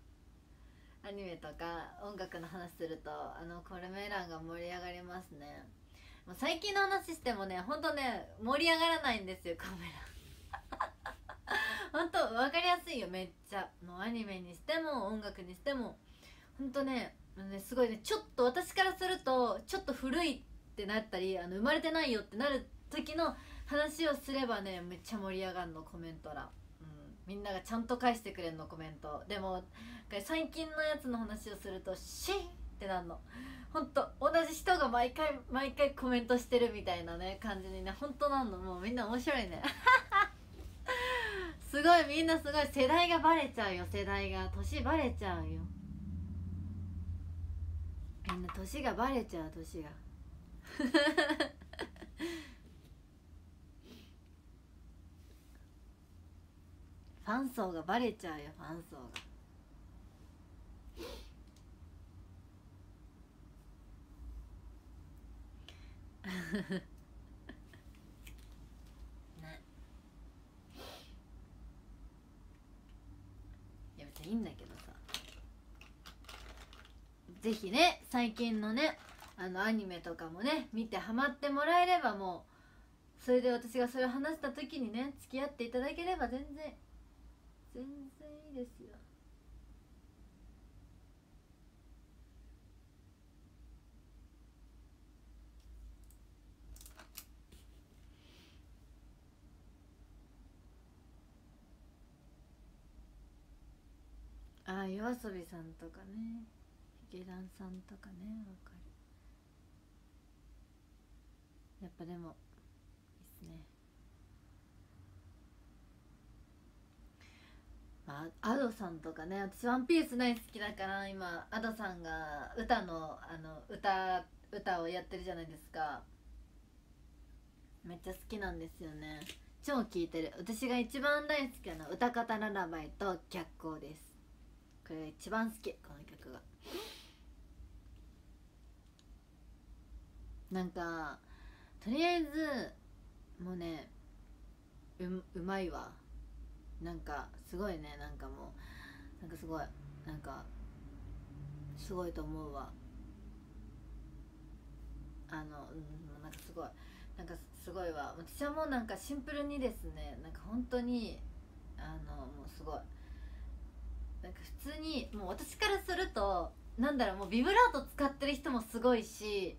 アニメとか音楽の話するとあのコルメランが盛り上がりますね。もう最近の話してもねほんとね盛り上がらないんですよカメラ。ほんと分かりやすいよめっちゃ。もうアニメにしても音楽にしても。ほんとねねすごいねちょっと私からするとちょっと古いってなったりあの生まれてないよってなる時の話をすればねめっちゃ盛り上がるのコメント欄、みんながちゃんと返してくれんのコメント。でも最近のやつの話をするとシーンってなんの。ほんと同じ人が毎回毎回コメントしてるみたいなね感じにねほんとなんの。もうみんな面白いね。すごいみんなすごい。世代がバレちゃうよ。世代が年バレちゃうよ。みんな年がバレちゃう年が。ファン層がバレちゃうよファン層が。ね。いや別にいいんだけどさ。ぜひね最近のねあのアニメとかもね見てハマってもらえればもうそれで私がそれを話した時にね付き合っていただければ全然全然いいですよああ夜遊びさんとかね。ヒゲダンさんとかねわかる。やっぱでもいいっすね。まあ、アドさんとかね私「ワンピース大好きだから今アドさんが歌のあの歌歌をやってるじゃないですか。めっちゃ好きなんですよね。超聴いてる。私が一番大好きなの歌方ララバイと逆光です。これ一番好きこの曲が。なんかとりあえずもうねううまいわ。なんかすごいね。なんかもうなんかすごい。なんかすごいと思うわ。あのうんなんかすごい。なんかすごいわ。私はもうなんかシンプルにですねなんか本当にあのもうすごい。なんか普通にもう私からするとなんだろうもうビブラート使ってる人もすごいし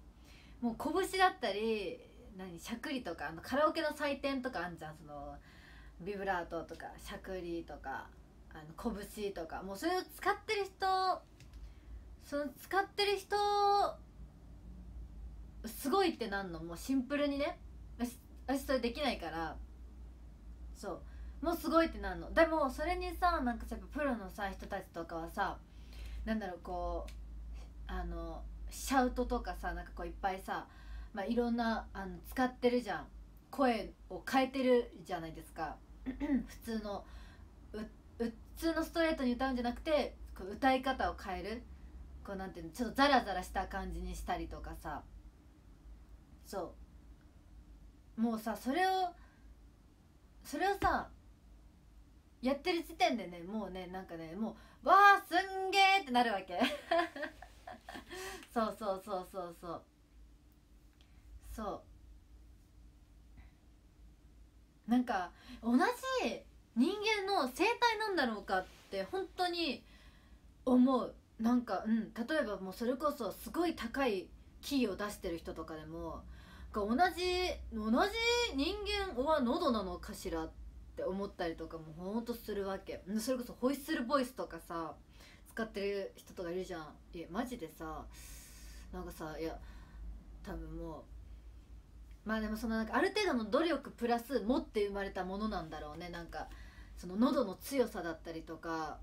もう拳だったり何しゃくりとかあのカラオケの採点とかあんじゃん。そのビブラートとかしゃくりとかあの拳とか。もうそれを使ってる人その使ってる人すごいってなんの。もうシンプルにね。私それできないから。そう。もうすごいってなんの。でもそれにさなんかやっぱプロのさ人たちとかはさなんだろうこうあのシャウトとかさなんかこういっぱいさ、まあ、いろんなあの使ってるじゃん。声を変えてるじゃないですか。普通の普通のストレートに歌うんじゃなくてこう歌い方を変える。こうなんていうのちょっとザラザラした感じにしたりとかさ。そう。もうさそれをそれをさやってる時点でねもうねなんかねもうわあすんげーってなるわけ。そうそうそうそうそう。そう。なんか同じ人間の生態なんだろうかって本当に思う。なんかうん例えばもうそれこそすごい高いキーを出してる人とかでも同じ同じ人間は喉なのかしらっって思ったりとかもほんとするわけ。それこそホイッスルボイスとかさ使ってる人とかいるじゃん。えマジでさなんかさいや多分もうまあでもそのなんかある程度の努力プラス持って生まれたものなんだろうね。なんかその喉の強さだったりとか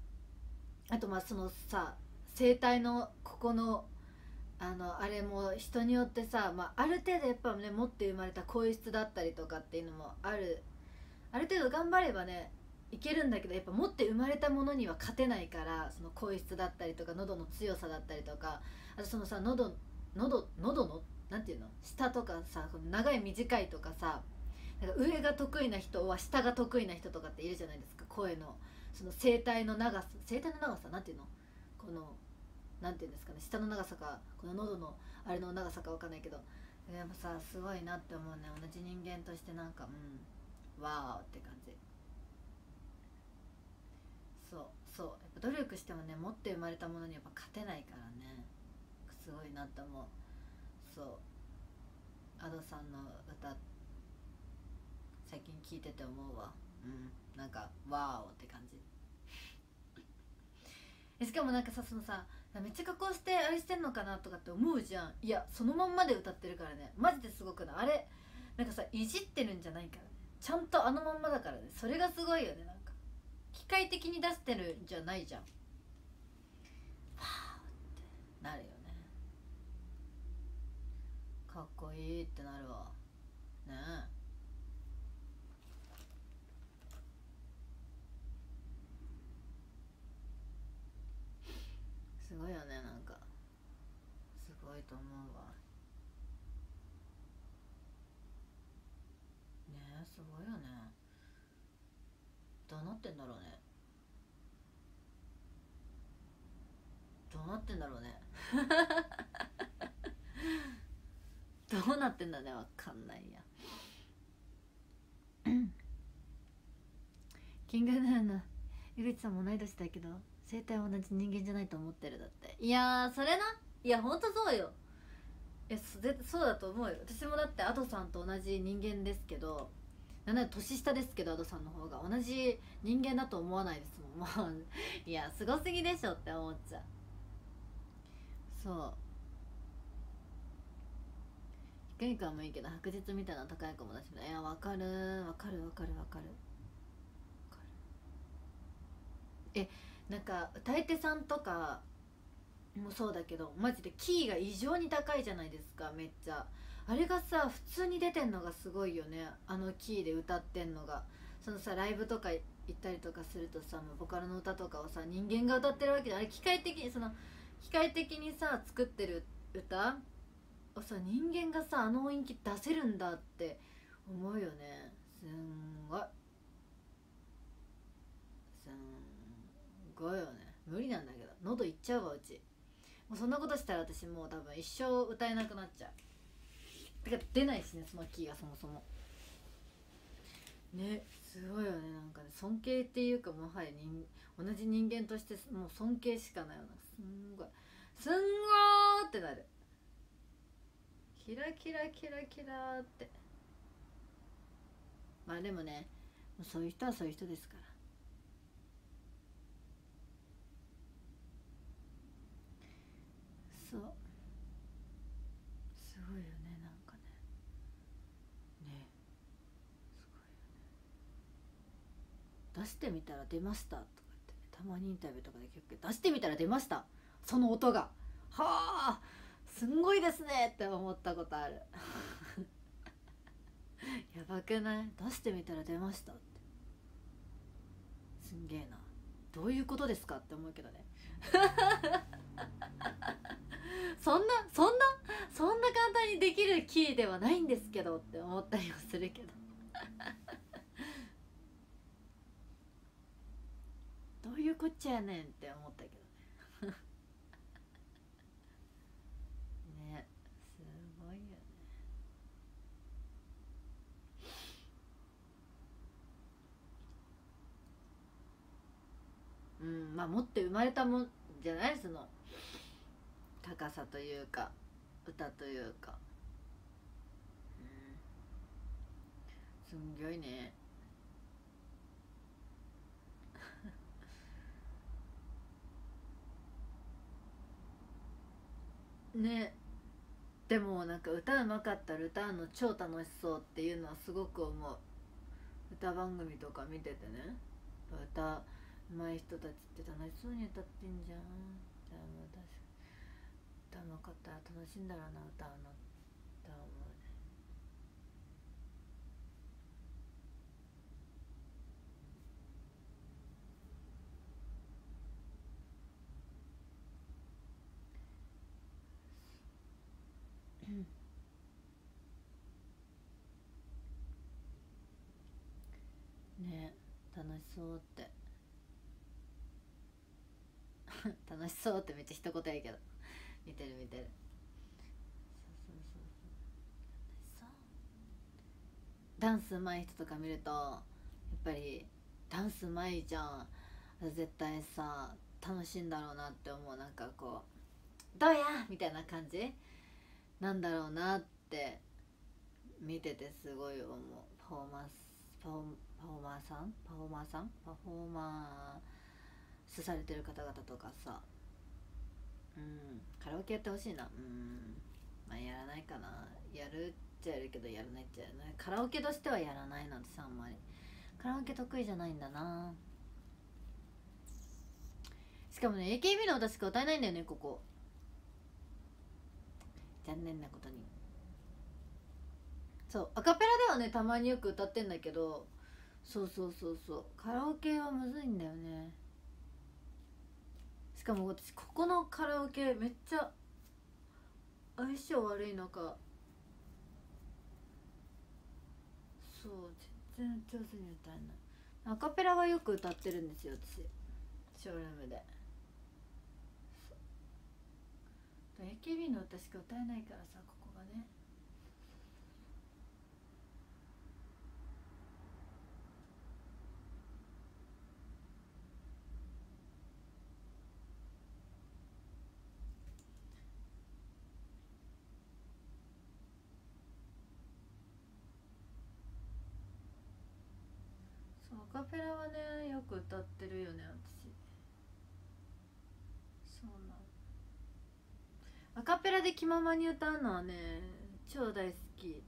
あとまあそのさ声帯のここのあのあれも人によってさ、まあ、ある程度やっぱね持って生まれた声質だったりとかっていうのもあるある程度頑張ればねいけるんだけどやっぱ持って生まれたものには勝てないからその声質だったりとか喉の強さだったりとかあとそのさ喉喉喉のなんていうの？下とかさ長い短いとかさなんか上が得意な人は下が得意な人とかっているじゃないですか声の。その声帯の長さ声帯の長さなんていうの？このなんていうんですかね下の長さかこの喉のあれの長さかわかんないけどやっぱさすごいなって思うね。同じ人間としてなんかうん。わーって感じ。そうそう。やっぱ努力してもね持って生まれたものにやっぱ勝てないからね。すごいなって思う。そう。アドさんの歌最近聞いてて思うわ。うん。なんかワーオって感じ。しかもなんかさそのさめっちゃ加工してあれしてんのかなとかって思うじゃん。いやそのまんまで歌ってるからね。マジですごくない？あれなんかさいじってるんじゃないからちゃんとあのまんまだからね。それがすごいよね。なんか機械的に出してるんじゃないじゃん。はあってなるよね。かっこいいってなるわ。ね。えすごいよねなんか。すごいと思うわねえすごいよね。どうなってんだろうね。どうなってんだろうね。どうなってんだねわかんないや。キングヌーの井口さんも同い年だけど生態は同じ人間じゃないと思ってるだって。いやそれな。いやほんとそうよ。いやそそうだと思うよ。私もだって Ado さんと同じ人間ですけどなんなら年下ですけど Ado さんの方が同じ人間だと思わないですもんまあいやすごすぎでしょって思っちゃうそう低いかもいいけど白日みたいな高いかもだしいやわかるわかるわかるわかるえなんか歌い手さんとかもそうだけどマジでキーが異常に高いじゃないですかめっちゃあれがさ普通に出てんのがすごいよね。あのキーで歌ってんのが。そのさライブとか行ったりとかするとさボカロの歌とかをさ人間が歌ってるわけであれ機械的にその機械的にさ作ってる歌をさ人間がさあの音域出せるんだって思うよね。すんごい。すんごいよね。無理なんだけど。喉いっちゃうわうち。もうそんなことしたら私もう多分一生歌えなくなっちゃう。てか出ないしねそのキーがそもそも。ねすごいよねなんかね尊敬っていうかもはや人同じ人間としてもう尊敬しかないようなすんごい。すんごーってなる。キラキラキラキラって。まあでもねそういう人はそういう人ですから。そう。すごいよねなんかねねすごいよね出してみたら出ましたとか言ってねたまにインタビューとかで結構出してみたら出ました。その音がはあすんごいですねって思ったことある。やばくない？出してみたら出ましたって。すんげえな。どういうことですかって思うけどね。そんなそんなそんな簡単にできるキーではないんですけどって思ったりもするけど。どういうこっちゃやねんって思ったけどね。ねすごいよね。うんまあ持って生まれたもんじゃない？その高さというか歌というか。うん。すんごいね。ね。でもなんか歌うまかったら歌うの超楽しそうっていうのはすごく思う。歌番組とか見ててね。歌うまい人たちって楽しそうに歌ってんじゃん。じゃあもう歌うまかったら楽しいんだろうな歌うの。って思うねね楽しそうって。楽しそうってめっちゃ一言やけど。見てる見てる。そうそうそうそう。ダンス上手い人とか見るとやっぱりダンス上手いじゃん。絶対さ楽しいんだろうなって思う。なんかこう「どうや!」みたいな感じ？なんだろうなって見ててすごい思う。パフォーマンスパフォーパフォーマーさん？パフォーマーさん？パフォーマースされてる方々とかさ。うん。カラオケやってほしいな。うん。まあやらないかな。やるっちゃやるけどやらないっちゃやらない。カラオケとしてはやらないなんてさあんまり。カラオケ得意じゃないんだな。しかもね AKB の歌しか歌えないんだよねここ。残念なことに。そうアカペラではねたまによく歌ってんだけどそうそうそうそう。カラオケはむずいんだよね。しかも私ここのカラオケめっちゃ相性悪い中そう全然上手に歌えない。アカペラはよく歌ってるんですよ私。ショールームで。AKB の歌しか歌えないからさここがね。カペラはねよく歌ってるよね私。そうなの。アカペラで気ままに歌うのはね超大好き。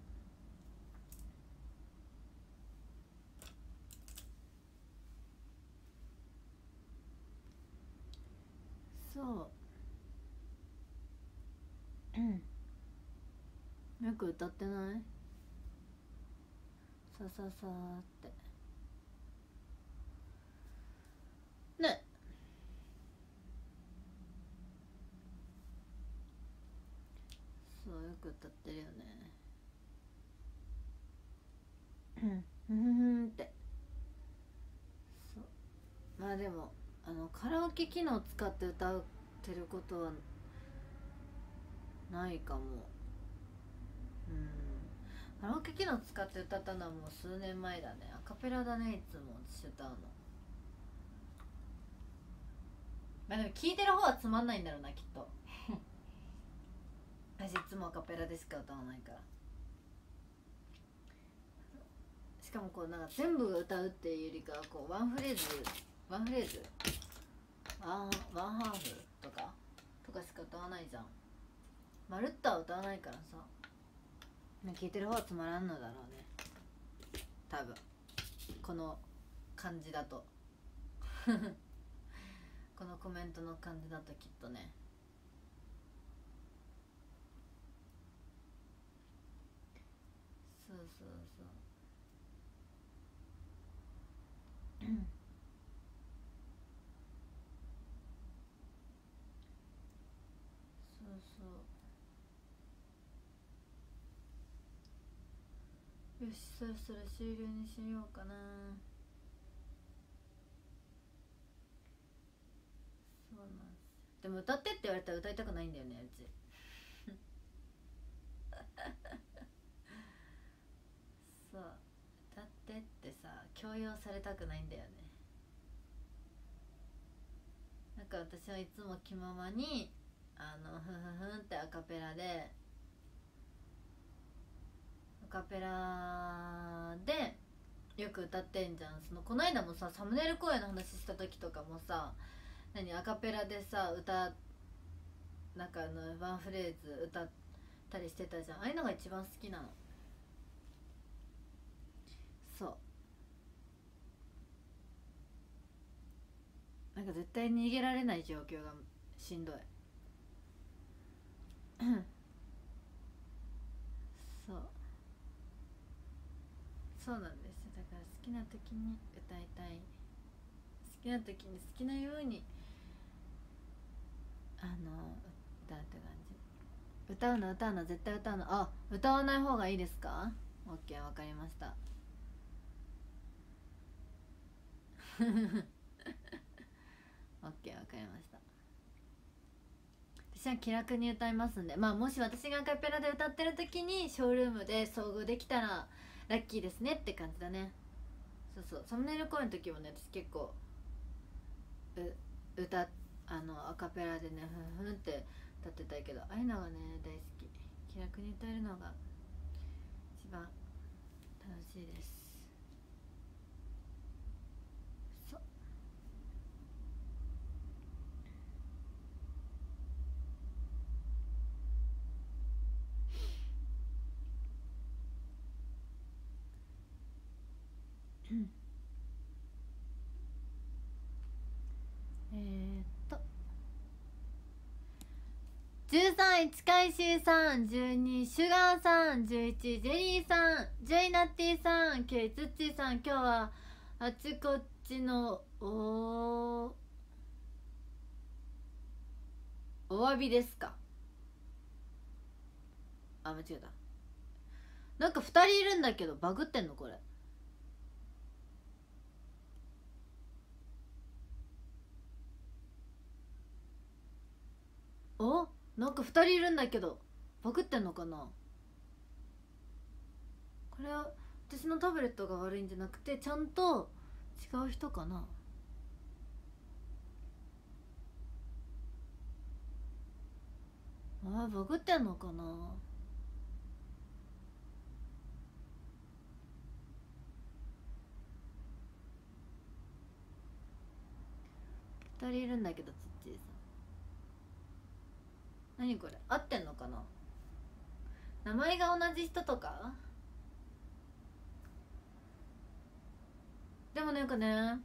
そう。うんよく歌ってない？さささってねそうよく歌ってるよね。うん。うん。ってそうまあでもあのカラオケ機能使って歌ってることはないかもうん。カラオケ機能使って歌ったのはもう数年前だねアカペラだねいつも私歌うのまあでも聞いてる方はつまん。ないん。だろうなきっと私いつもアカペラでしか歌わないから。しかもこうなんか全部歌うっていうよりかはこうワンフレーズワンフレーズ。ワンワンハーフとかとかしか歌わないじゃん。まるっとは歌わないからさ。聞いてる方はつまらんのだろうね。多分。この感じだと。このコメントの感じだときっとね。そうそうそう。そうそう。よしそろそろ終了にしようかな。そうなんです。でも歌ってって言われたら歌いたくないんだよねうち。そう歌ってってさ強要されたくないんだよね。なんか私はいつも気ままにあのふふふんってアカペラでアカペラでよく歌ってんじゃん。そのこの間もさサムネイル公演の話した時とかもさ何アカペラでさ歌なんかあのワンフレーズ歌ったりしてたじゃん。ああいうのが一番好きなの。そう。なんか絶対逃げられない状況がしんどい。そう。そうなんですだから好きな時に歌いたい。好きな時に好きなようにあの歌うって感じ。歌うの歌うの絶対歌うの。あ歌わない方がいいですか ?OK わかりました。オッケーわかりました。私は気楽に歌いますんでまあもし私がアカペラで歌ってる時にショールームで遭遇できたらラッキーですねって感じだね。そうそう。サムネイル公演の時もね私結構う歌あのアカペラでねふんふんって歌ってたけどああいうのがね大好き。気楽に歌えるのが一番楽しいですそううんえー、っと13市海舟さん12シュガーさん11ジェリーさん10ナッティさん9ツッチーさん今日はあちこっちのおお詫びですか？あ間違えた。なんか2人いるんだけどバグってんのこれ。お？なんか2人いるんだけどバグってんのかな？これは私のタブレットが悪いんじゃなくてちゃんと違う人かな？あバグってんのかな？2人いるんだけど何これ？合ってんのかな？名前が同じ人とか？でもなんかね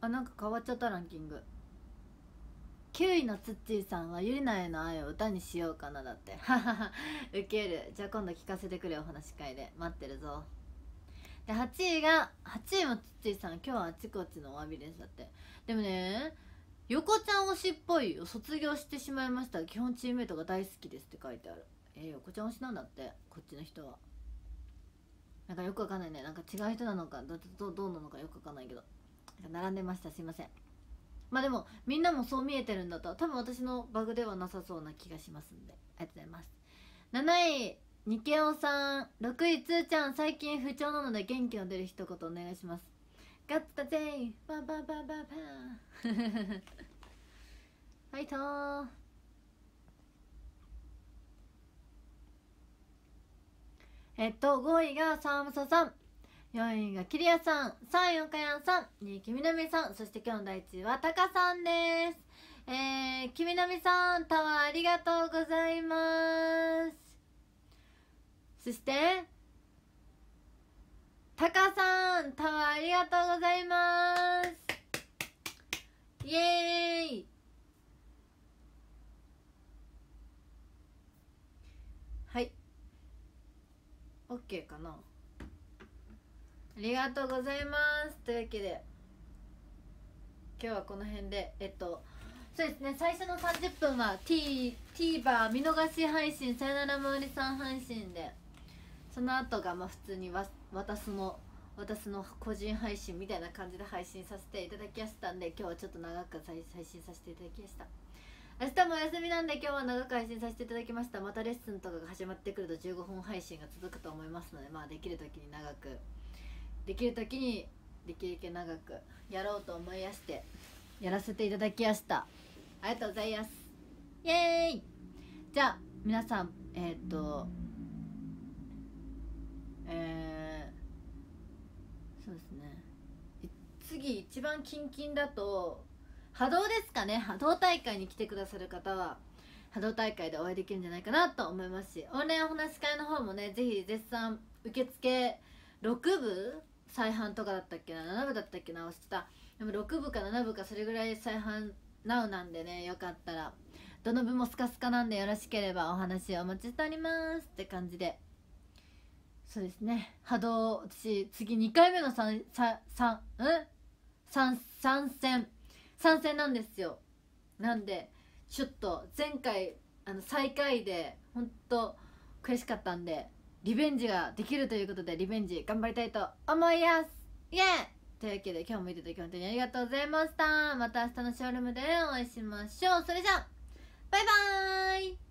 あなんか変わっちゃったランキング。9位のつっちーさんはゆりなへの愛を歌にしようかなだって。はははウケる。じゃあ今度聞かせてくれお話し会で。待ってるぞ。で8位が8位もつっちーさん今日はあちこちのお詫びです。だって。でもね横ちゃん推しっぽいよ。卒業してしまいました。基本チームメイトが大好きですって書いてある。えー、横ちゃん推しなんだって。こっちの人は。なんかよくわかんないね。なんか違う人なのか。どどどうなのかよくわかんないけど。並んでました。すいません。まあでもみんなもそう見えてるんだと。多分私のバグではなさそうな気がしますんで。ありがとうございます。7位。ニケオさん6位つーちゃん最近不調なので元気の出る一言お願いします。ガッツだぜいバババババー。ファイトーえっと5位がサームサさん。4位がキリアさん。3位岡山さん。2位きみなみさん。そして今日の第1位はタカさんです。えー、きみなみさんタワーありがとうございます。そしてタカさんタワーありがとうございます。イエーイ。はい。OK かな。ありがとうございます。というわけで今日はこの辺でえっとそうですね。最初の30分は T TVer 見逃し配信さよならまうりさん配信でその後がまあ普通にわ私の私の個人配信みたいな感じで配信させていただきましたんで今日はちょっと長く配信させていただきました。明日もお休みなんで今日は長く配信させていただきました。またレッスンとかが始まってくると15分配信が続くと思いますのでまあできる時に長くできる時にできるだけ長くやろうと思いやしてやらせていただきました。ありがとうございます。イエーイ。じゃあ皆さんえっ、とえー、そうですね。次一番キンキンだと波動ですかね？波動大会に来てくださる方は波動大会でお会いできるんじゃないかなと思いますしオンラインお話し会の方もねぜひ絶賛受付6部再販とかだったっけな？7部だったっけな？押してた。でも6部か7部かそれぐらい再販なうなんでねよかったらどの部もスカスカなんでよろしければお話をお待ちしておりますって感じで。そうですね。波動私次2回目の参参参うん？参参戦参戦なんですよ。なんでちょっと前回あの最下位で本当悔しかったんでリベンジができるということでリベンジ頑張りたいと思います。イエーというわけで今日も見ていただき本当にありがとうございました。また明日のショールームでお会いしましょう。それじゃあバイバーイ！